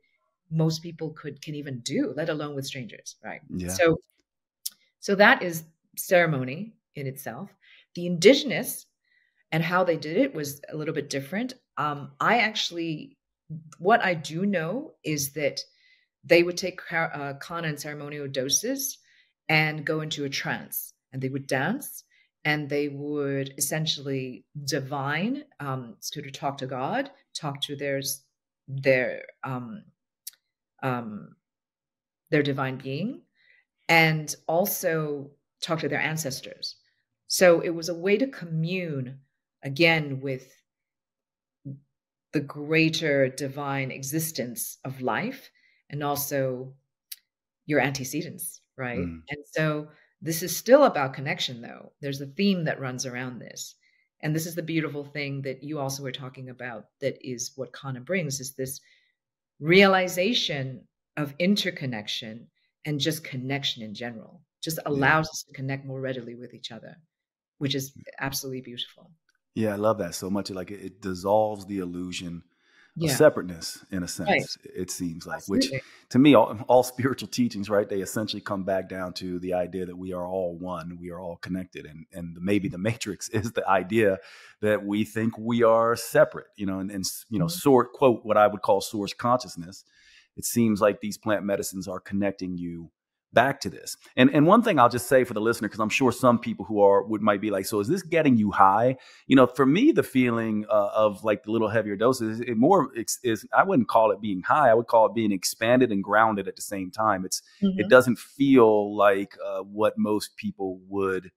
B: most people could can even do let alone with strangers right?
A: Yeah.
B: so so that is ceremony in itself. The indigenous and how they did it was a little bit different. Um, i actually what i do know is that they would take uh, kanna and ceremonial doses and go into a trance and they would dance and they would essentially divine um, to talk to god talk to their their um, um, their divine being and also talk to their ancestors so it was a way to commune again with the greater divine existence of life and also your antecedents, right? Mm. And so this is still about connection, though. There's a theme that runs around this. And this is the beautiful thing that you also were talking about that is what Kanna brings is this realization of interconnection and just connection in general. Just allows yeah. us to connect more readily with each other, which is mm. absolutely beautiful.
A: Yeah, I love that so much. Like it, it dissolves the illusion yeah. separateness in a sense right. it seems like Absolutely. which to me all, <laughs> all, spiritual teachings right they essentially come back down to the idea that we are all one we are all connected and and maybe the <laughs> matrix is the idea that we think we are separate you know and, and you know mm-hmm. sort quote what i would call source consciousness it seems like these plant medicines are connecting you back to this. And and one thing I'll just say for the listener, because I'm sure some people who are would might be like, so is this getting you high? You know, for me, the feeling uh, of like the little heavier doses, it more is, is, I wouldn't call it being high. I would call it being expanded and grounded at the same time. It's mm-hmm. it doesn't feel like uh, what most people would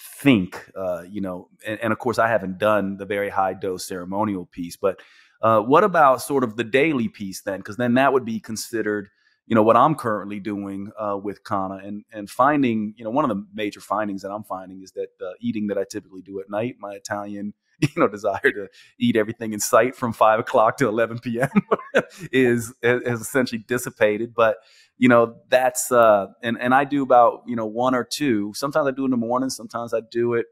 A: think. Uh, you know, and, and, of course, I haven't done the very high dose ceremonial piece, but. Uh, what about sort of the daily piece then? Because then that would be considered you know what I'm currently doing uh, with Kanna and and finding you know one of the major findings that I'm finding is that the eating that I typically do at night, my Italian <laughs> you know desire to eat everything in sight from five o'clock to 11 p.m. <laughs> is has essentially dissipated. But you know that's uh, and and I do about you know one or two. Sometimes I do in the morning. Sometimes I do it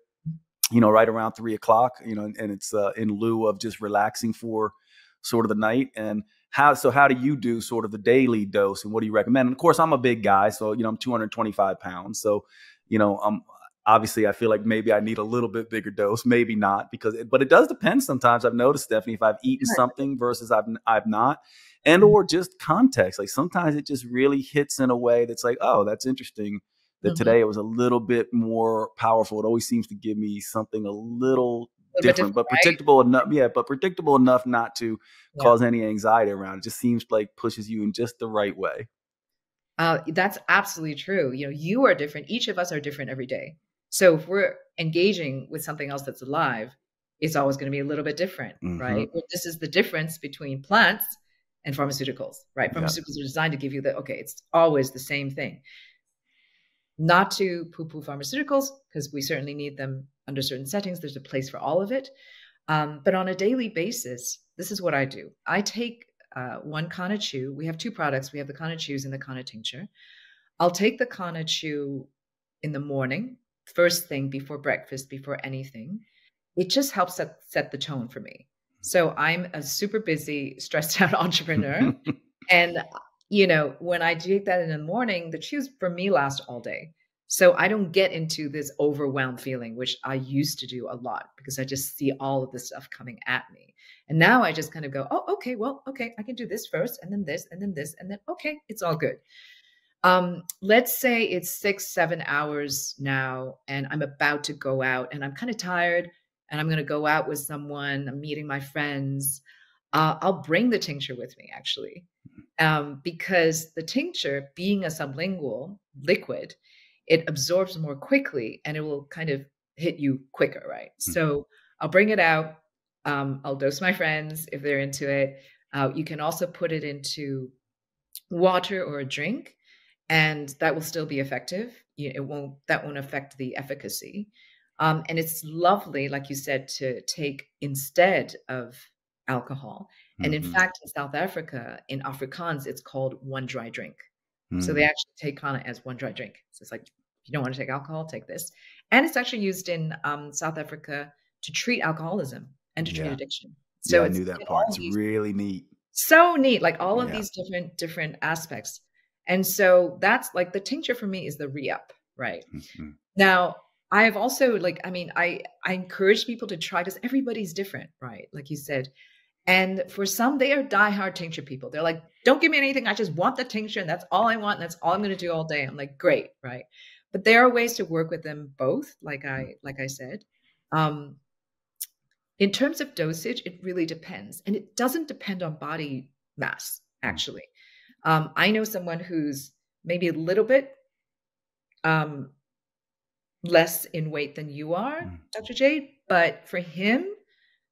A: you know right around three o'clock. You know, and, and it's uh, in lieu of just relaxing for sort of the night and how so how do you do sort of the daily dose and what do you recommend and of course i'm a big guy so you know i'm 225 pounds so you know i'm obviously i feel like maybe i need a little bit bigger dose maybe not because it, but it does depend sometimes i've noticed stephanie if i've eaten something versus i've i've not and mm-hmm. or just context like sometimes it just really hits in a way that's like oh that's interesting that mm-hmm. today it was a little bit more powerful it always seems to give me something a little different, different, but predictable right? enough. Yeah, but predictable enough not to yeah. cause any anxiety around. It just seems like pushes you in just the right way.
B: Uh, that's absolutely true. You know, you are different. Each of us are different every day. So if we're engaging with something else that's alive, it's always going to be a little bit different, mm-hmm. right? Well, this is the difference between plants and pharmaceuticals, right? Pharmaceuticals are designed to give you the okay, it's always the same thing. Not to poo poo pharmaceuticals, because we certainly need them under certain settings. There's a place for all of it. Um, but on a daily basis, this is what I do. I take uh, one Kanna Chew. We have two products. We have the Kanna Chews and the Kanna Tincture. I'll take the Kanna Chew in the morning, first thing before breakfast, before anything. It just helps set, set the tone for me. So I'm a super busy, stressed <laughs> out entrepreneur. <laughs> and, you know, when I take that in the morning, the chews for me last all day. So I don't get into this overwhelmed feeling, which I used to do a lot because I just see all of this stuff coming at me. And now I just kind of go, oh, okay, well, okay, I can do this first, and then this, and then this, and then okay, it's all good. Um, let's say it's six, seven hours now, and I'm about to go out, and I'm kind of tired, and I'm going to go out with someone. I'm meeting my friends. Uh, I'll bring the tincture with me, actually, um, because the tincture, being a sublingual liquid, it absorbs more quickly and it will kind of hit you quicker, right? Mm-hmm. So I'll bring it out. Um, I'll dose my friends if they're into it. Uh, you can also put it into water or a drink, and that will still be effective. You, it won't that won't affect the efficacy. Um, and it's lovely, like you said, to take instead of alcohol. And in
A: Mhm.
B: fact, in South Africa, in Afrikaans, it's called one dry drink. So
A: Mm.
B: they actually take Kanna as one dry drink. So it's like, if you don't want to take alcohol, take this. And it's actually used in um, South Africa to treat alcoholism and to treat
A: Yeah.
B: addiction. So
A: yeah, I knew that part. It's
B: these-
A: really neat.
B: so neat, like all of
A: Yeah.
B: these different different aspects. And so that's like the tincture for me is the re-up, right?
A: Mhm.
B: Now, I have also like, I mean, I I encourage people to try because everybody's different, right? Like you said. And for some, they are diehard tincture people. They're like, don't give me anything. I just want the tincture, and that's all I want, and that's all I'm going to do all day. I'm like, great, right? But there are ways to work with them both, like I like I said. Um, in terms of dosage, it really depends, and it doesn't depend on body mass. Actually, um, I know someone who's maybe a little bit um, less in weight than you are,
A: Mm.
B: Dr. Jade, but for him,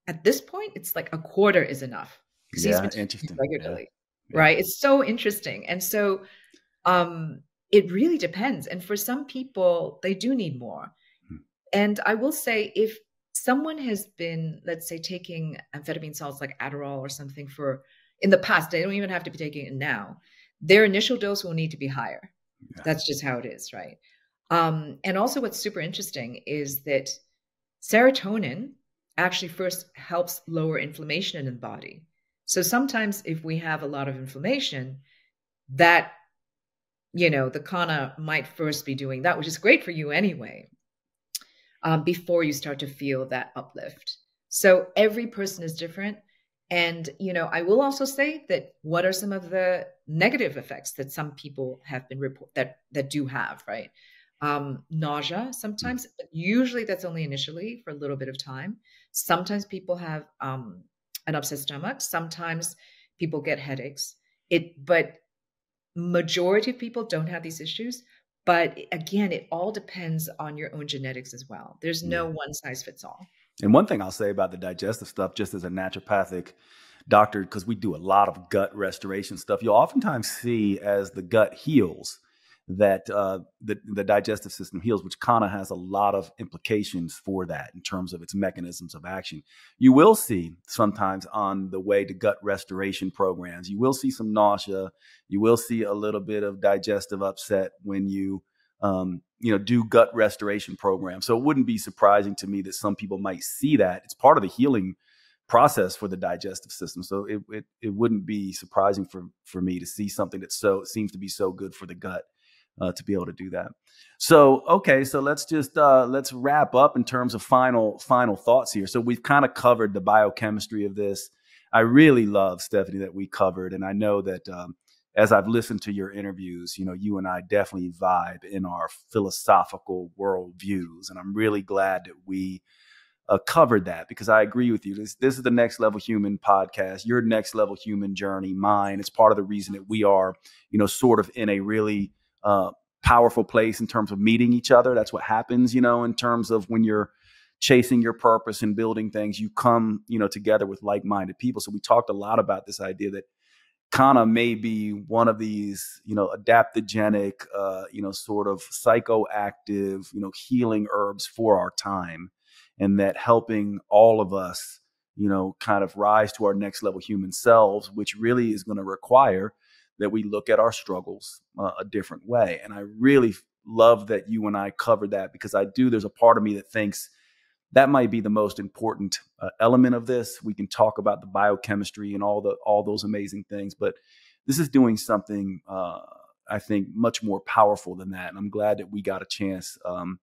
B: at this point, it's like a quarter is enough
A: Yeah, interesting.
B: regularly,
A: Yeah.
B: right? It's so interesting, and so um, it really depends. And for some people, they do need more.
A: Hmm.
B: And I will say, if someone has been, let's say, taking amphetamine salts like Adderall or something for in the past, they don't even have to be taking it now. Their initial dose will need to be higher.
A: Yeah.
B: That's just how it is, right? Um, and also, what's super interesting is that serotonin actually first helps lower inflammation in the body. So sometimes, if we have a lot of inflammation, that you know the kanna might first be doing that, which is great for you anyway. Um, before you start to feel that uplift. So every person is different. And, you know, I will also say that what are some of the negative effects that some people have been report that that do have, right? Um, nausea sometimes, but usually that's only initially for a little bit of time. Sometimes people have um, an upset stomach. Sometimes people get headaches. It, but majority of people don't have these issues. But again, it all depends on your own genetics as well. There's no one size fits all.
A: And one thing I'll say about the digestive stuff, just as a naturopathic doctor, because we do a lot of gut restoration stuff, you'll oftentimes see as the gut heals that uh, the, the digestive system heals, which kind of has a lot of implications for that in terms of its mechanisms of action. You will see sometimes on the way to gut restoration programs, you will see some nausea, you will see a little bit of digestive upset when you um, you know, do gut restoration programs. So it wouldn't be surprising to me that some people might see that. It's part of the healing process for the digestive system. So it it, it wouldn't be surprising for for me to see something that so seems to be so good for the gut uh, to be able to do that. So okay, so let's just uh, let's wrap up in terms of final final thoughts here. So we've kind of covered the biochemistry of this. I really love Stephanie that we covered, and I know that um, as I've listened to your interviews, you know, you and I definitely vibe in our philosophical worldviews, and I'm really glad that we uh, covered that because I agree with you. This this is the next level human podcast. Your next level human journey, mine. It's part of the reason that we are, you know, sort of in a really uh, powerful place in terms of meeting each other. That's what happens, you know, in terms of when you're chasing your purpose and building things, you come, you know, together with like-minded people. So we talked a lot about this idea that Kanna may be one of these, you know, adaptogenic, uh, you know, sort of psychoactive, you know, healing herbs for our time, and that helping all of us, you know, kind of rise to our next level human selves, which really is going to require that we look at our struggles uh, a different way. And I really love that you and I covered that because I do. There's a part of me that thinks that might be the most important uh, element of this. We can talk about the biochemistry and all the all those amazing things, but this is doing something uh, I think much more powerful than that. And I'm glad that we got a chance um,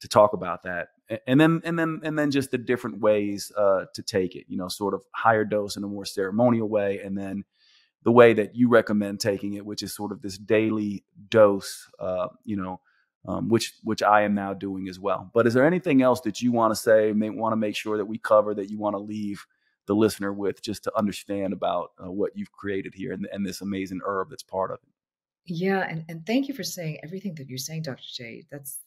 A: to talk about that. And then and then and then just the different ways uh, to take it. You know, sort of higher dose in a more ceremonial way, and then the way that you recommend taking it, which is sort of this daily dose. Uh, you know um, which which I am now doing as well. But is there anything else that you want to say, may want to make sure that we cover that you want to leave the listener with, just to understand about uh, what you've created here and, and, this amazing herb that's part of it?
B: Yeah, and and thank you for saying everything that you're saying, Dr. J. That's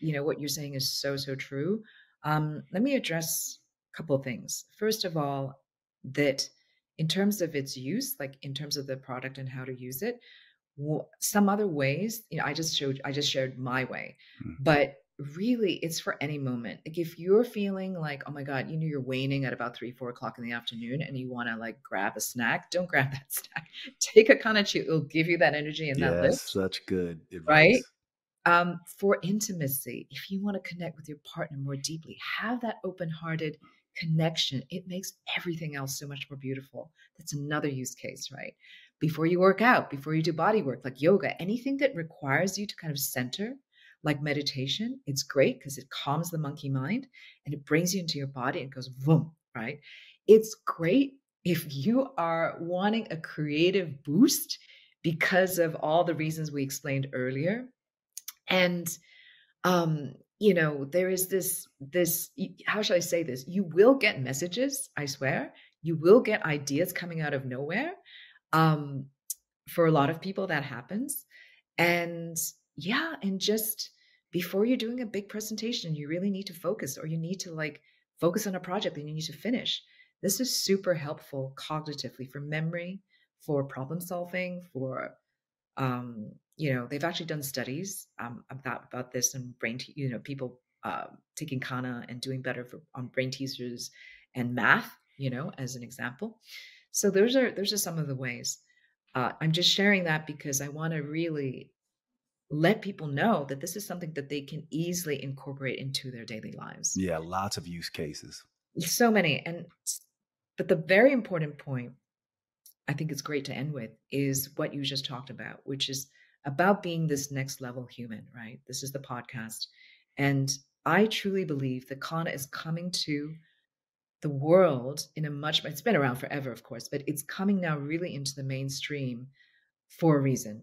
B: you know what you're saying is so so true. Um, let me address a couple of things. First of all, that in terms of its use, like in terms of the product and how to use it, some other ways you know i just showed i just shared my way
A: mm-hmm.
B: but really it's for any moment. Like if you're feeling like, oh my God, you know you're waning at about three, four o'clock in the afternoon and you want to like grab a snack, don't grab <laughs> that snack. Take a Kanna chew. It'll give you that energy and
A: yes,
B: that lift.
A: Such good advice.
B: Right. Um, for intimacy, if you want to connect with your partner more deeply, have that open-hearted connection. It makes everything else so much more beautiful. That's another use case, right? Before you work out, before you do body work, like yoga, anything that requires you to kind of center like meditation, it's great because it calms the monkey mind and it brings you into your body and goes boom, right? It's great if you are wanting a creative boost because of all the reasons we explained earlier. And um, you know, there is this this how shall I say this? You will get messages, I swear. You will get ideas coming out of nowhere. Um, for a lot of people that happens. And yeah and just before you're doing a big presentation you really need to focus or you need to like focus on a project that you need to finish this is super helpful cognitively for memory for problem solving for um, you know they've actually done studies um, about about this and brain te- you know people uh, taking Kanna and doing better for on brain teasers and math you know as an example so those are those are some of the ways uh, i'm just sharing that because i want to really let people know that this is something that they can easily incorporate into their daily lives.
A: Yeah, lots of use cases.
B: So many. And but the very important point I think it's great to end with is what you just talked about, which is about being this next level human, right? This is the podcast. And I truly believe that Kanna is coming to the world in a much it's been around forever, of course, but it's coming now really into the mainstream for a reason.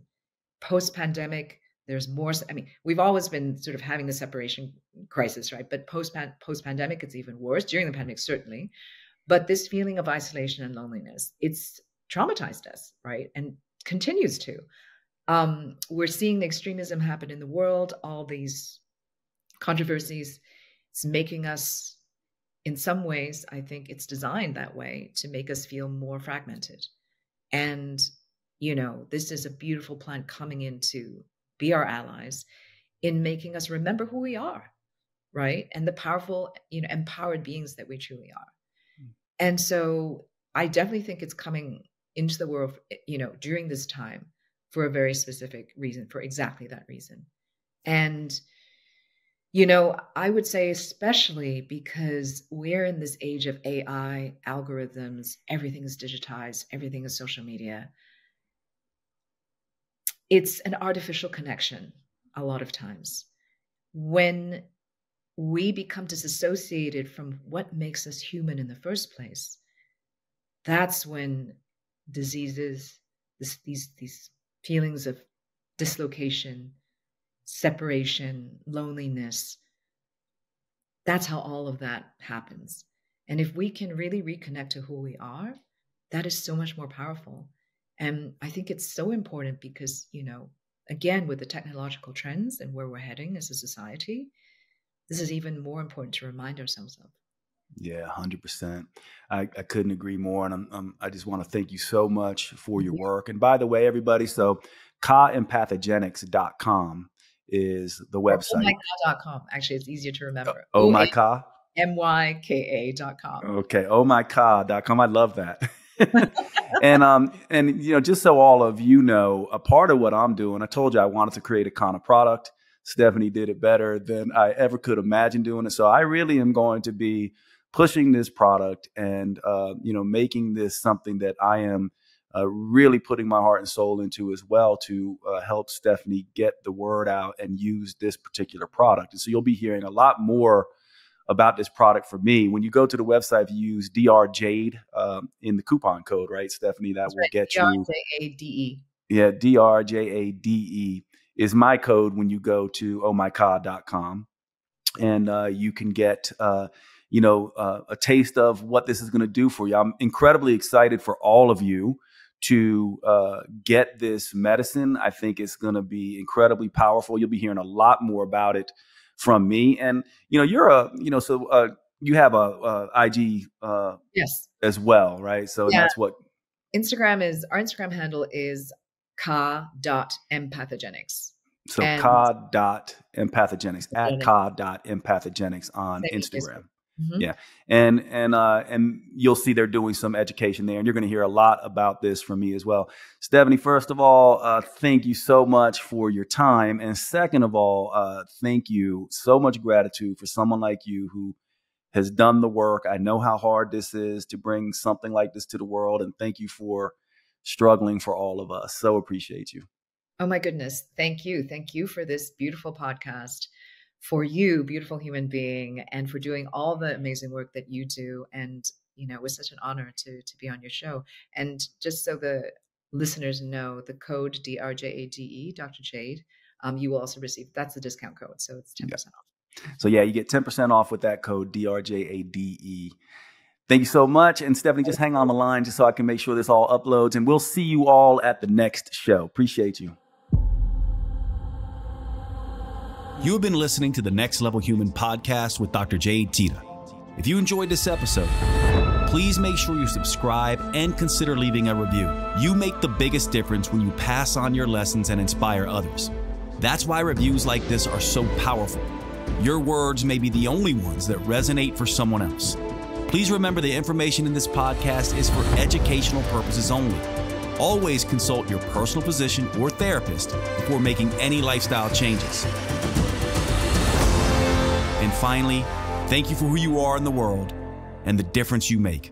B: Post pandemic, there's more i mean we've always been sort of having the separation crisis right but post post pandemic it's even worse during the pandemic certainly but this feeling of isolation and loneliness it's traumatized us right and continues to um, we're seeing the extremism happen in the world all these controversies it's making us in some ways i think it's designed that way to make us feel more fragmented and you know this is a beautiful plant coming into be our allies in making us remember who we are, right? And the powerful, you know, empowered beings that we truly are. Mm. And so I definitely think it's coming into the world, eh, you know, during this time for a very specific reason, for exactly that reason. And, you know, I would say, especially because we're in this age of AI, algorithms, everything is digitized, everything is social media it's an artificial connection a lot of times. When we become disassociated from what makes us human in the first place, that's when diseases, this, these, these feelings of dislocation, separation, loneliness, that's how all of that happens. And if we can really reconnect to who we are, that is so much more powerful. And I think it's so important because, you know, again, with the technological trends and where we're heading as a society, this is even more important to remind ourselves of.
A: Yeah, hundred percent. I, I couldn't agree more, and I'm, I'm, i just want to thank you so much for your work. And by the way, everybody, so kaempathogenics.com is the website.
B: Ohmyka.com. Actually, it's easier to remember.
A: Oh, my ka.
B: M Y K A dot com.
A: Okay. Oh my dot com. I love that. <laughs> and um and you know just so all of you know a part of what i'm doing i told you i wanted to create a kind of product stephanie did it better than i ever could imagine doing it so i really am going to be pushing this product and uh, you know making this something that i am uh, really putting my heart and soul into as well to uh, help stephanie get the word out and use this particular product and so you'll be hearing a lot more about this product for me. When you go to the website, if you use DR Jade um, in the coupon code, right, Stephanie, that That's will right. get you.
B: D-R-J-A-D-E.
A: Yeah, D R J A D E is my code when you go to ohmyka.com. And uh, you can get, uh, you know, uh, a taste of what this is going to do for you. I'm incredibly excited for all of you to uh, get this medicine. I think it's going to be incredibly powerful. You'll be hearing a lot more about it from me. And you know, you're a you know, so uh, you have a, a IG uh,
B: yes
A: as well, right? So yeah. that's what
B: Instagram is. Our Instagram handle is ka dot empathogenics.
A: So ka dot empathogenics at ka dot empathogenics on Instagram. Mm-hmm. Yeah, and and uh, and you'll see they're doing some education there, and you're going to hear a lot about this from me as well. Stephanie, first of all, uh, thank you so much for your time, and second of all, uh, thank you so much gratitude for someone like you who has done the work. I know how hard this is to bring something like this to the world, and thank you for struggling for all of us. So appreciate you.
B: Oh my goodness, thank you, thank you for this beautiful podcast for you, beautiful human being, and for doing all the amazing work that you do. And you know, it was such an honor to to be on your show. And just so the listeners know, the code DRJADE, Dr. Jade, um, you will also receive. That's the discount code, so it's ten percent off.
A: So yeah, you get ten percent off with that code DRJADE. Thank you so much. And Stephanie, just hang on the line just so I can make sure this all uploads. And we'll see you all at the next show. Appreciate you.
C: You have been listening to the Next Level Human podcast with Dr. Jade Teta. If you enjoyed this episode, please make sure you subscribe and consider leaving a review. You make the biggest difference when you pass on your lessons and inspire others. That's why reviews like this are so powerful. Your words may be the only ones that resonate for someone else. Please remember the information in this podcast is for educational purposes only. Always consult your personal physician or therapist before making any lifestyle changes. Finally, thank you for who you are in the world and the difference you make.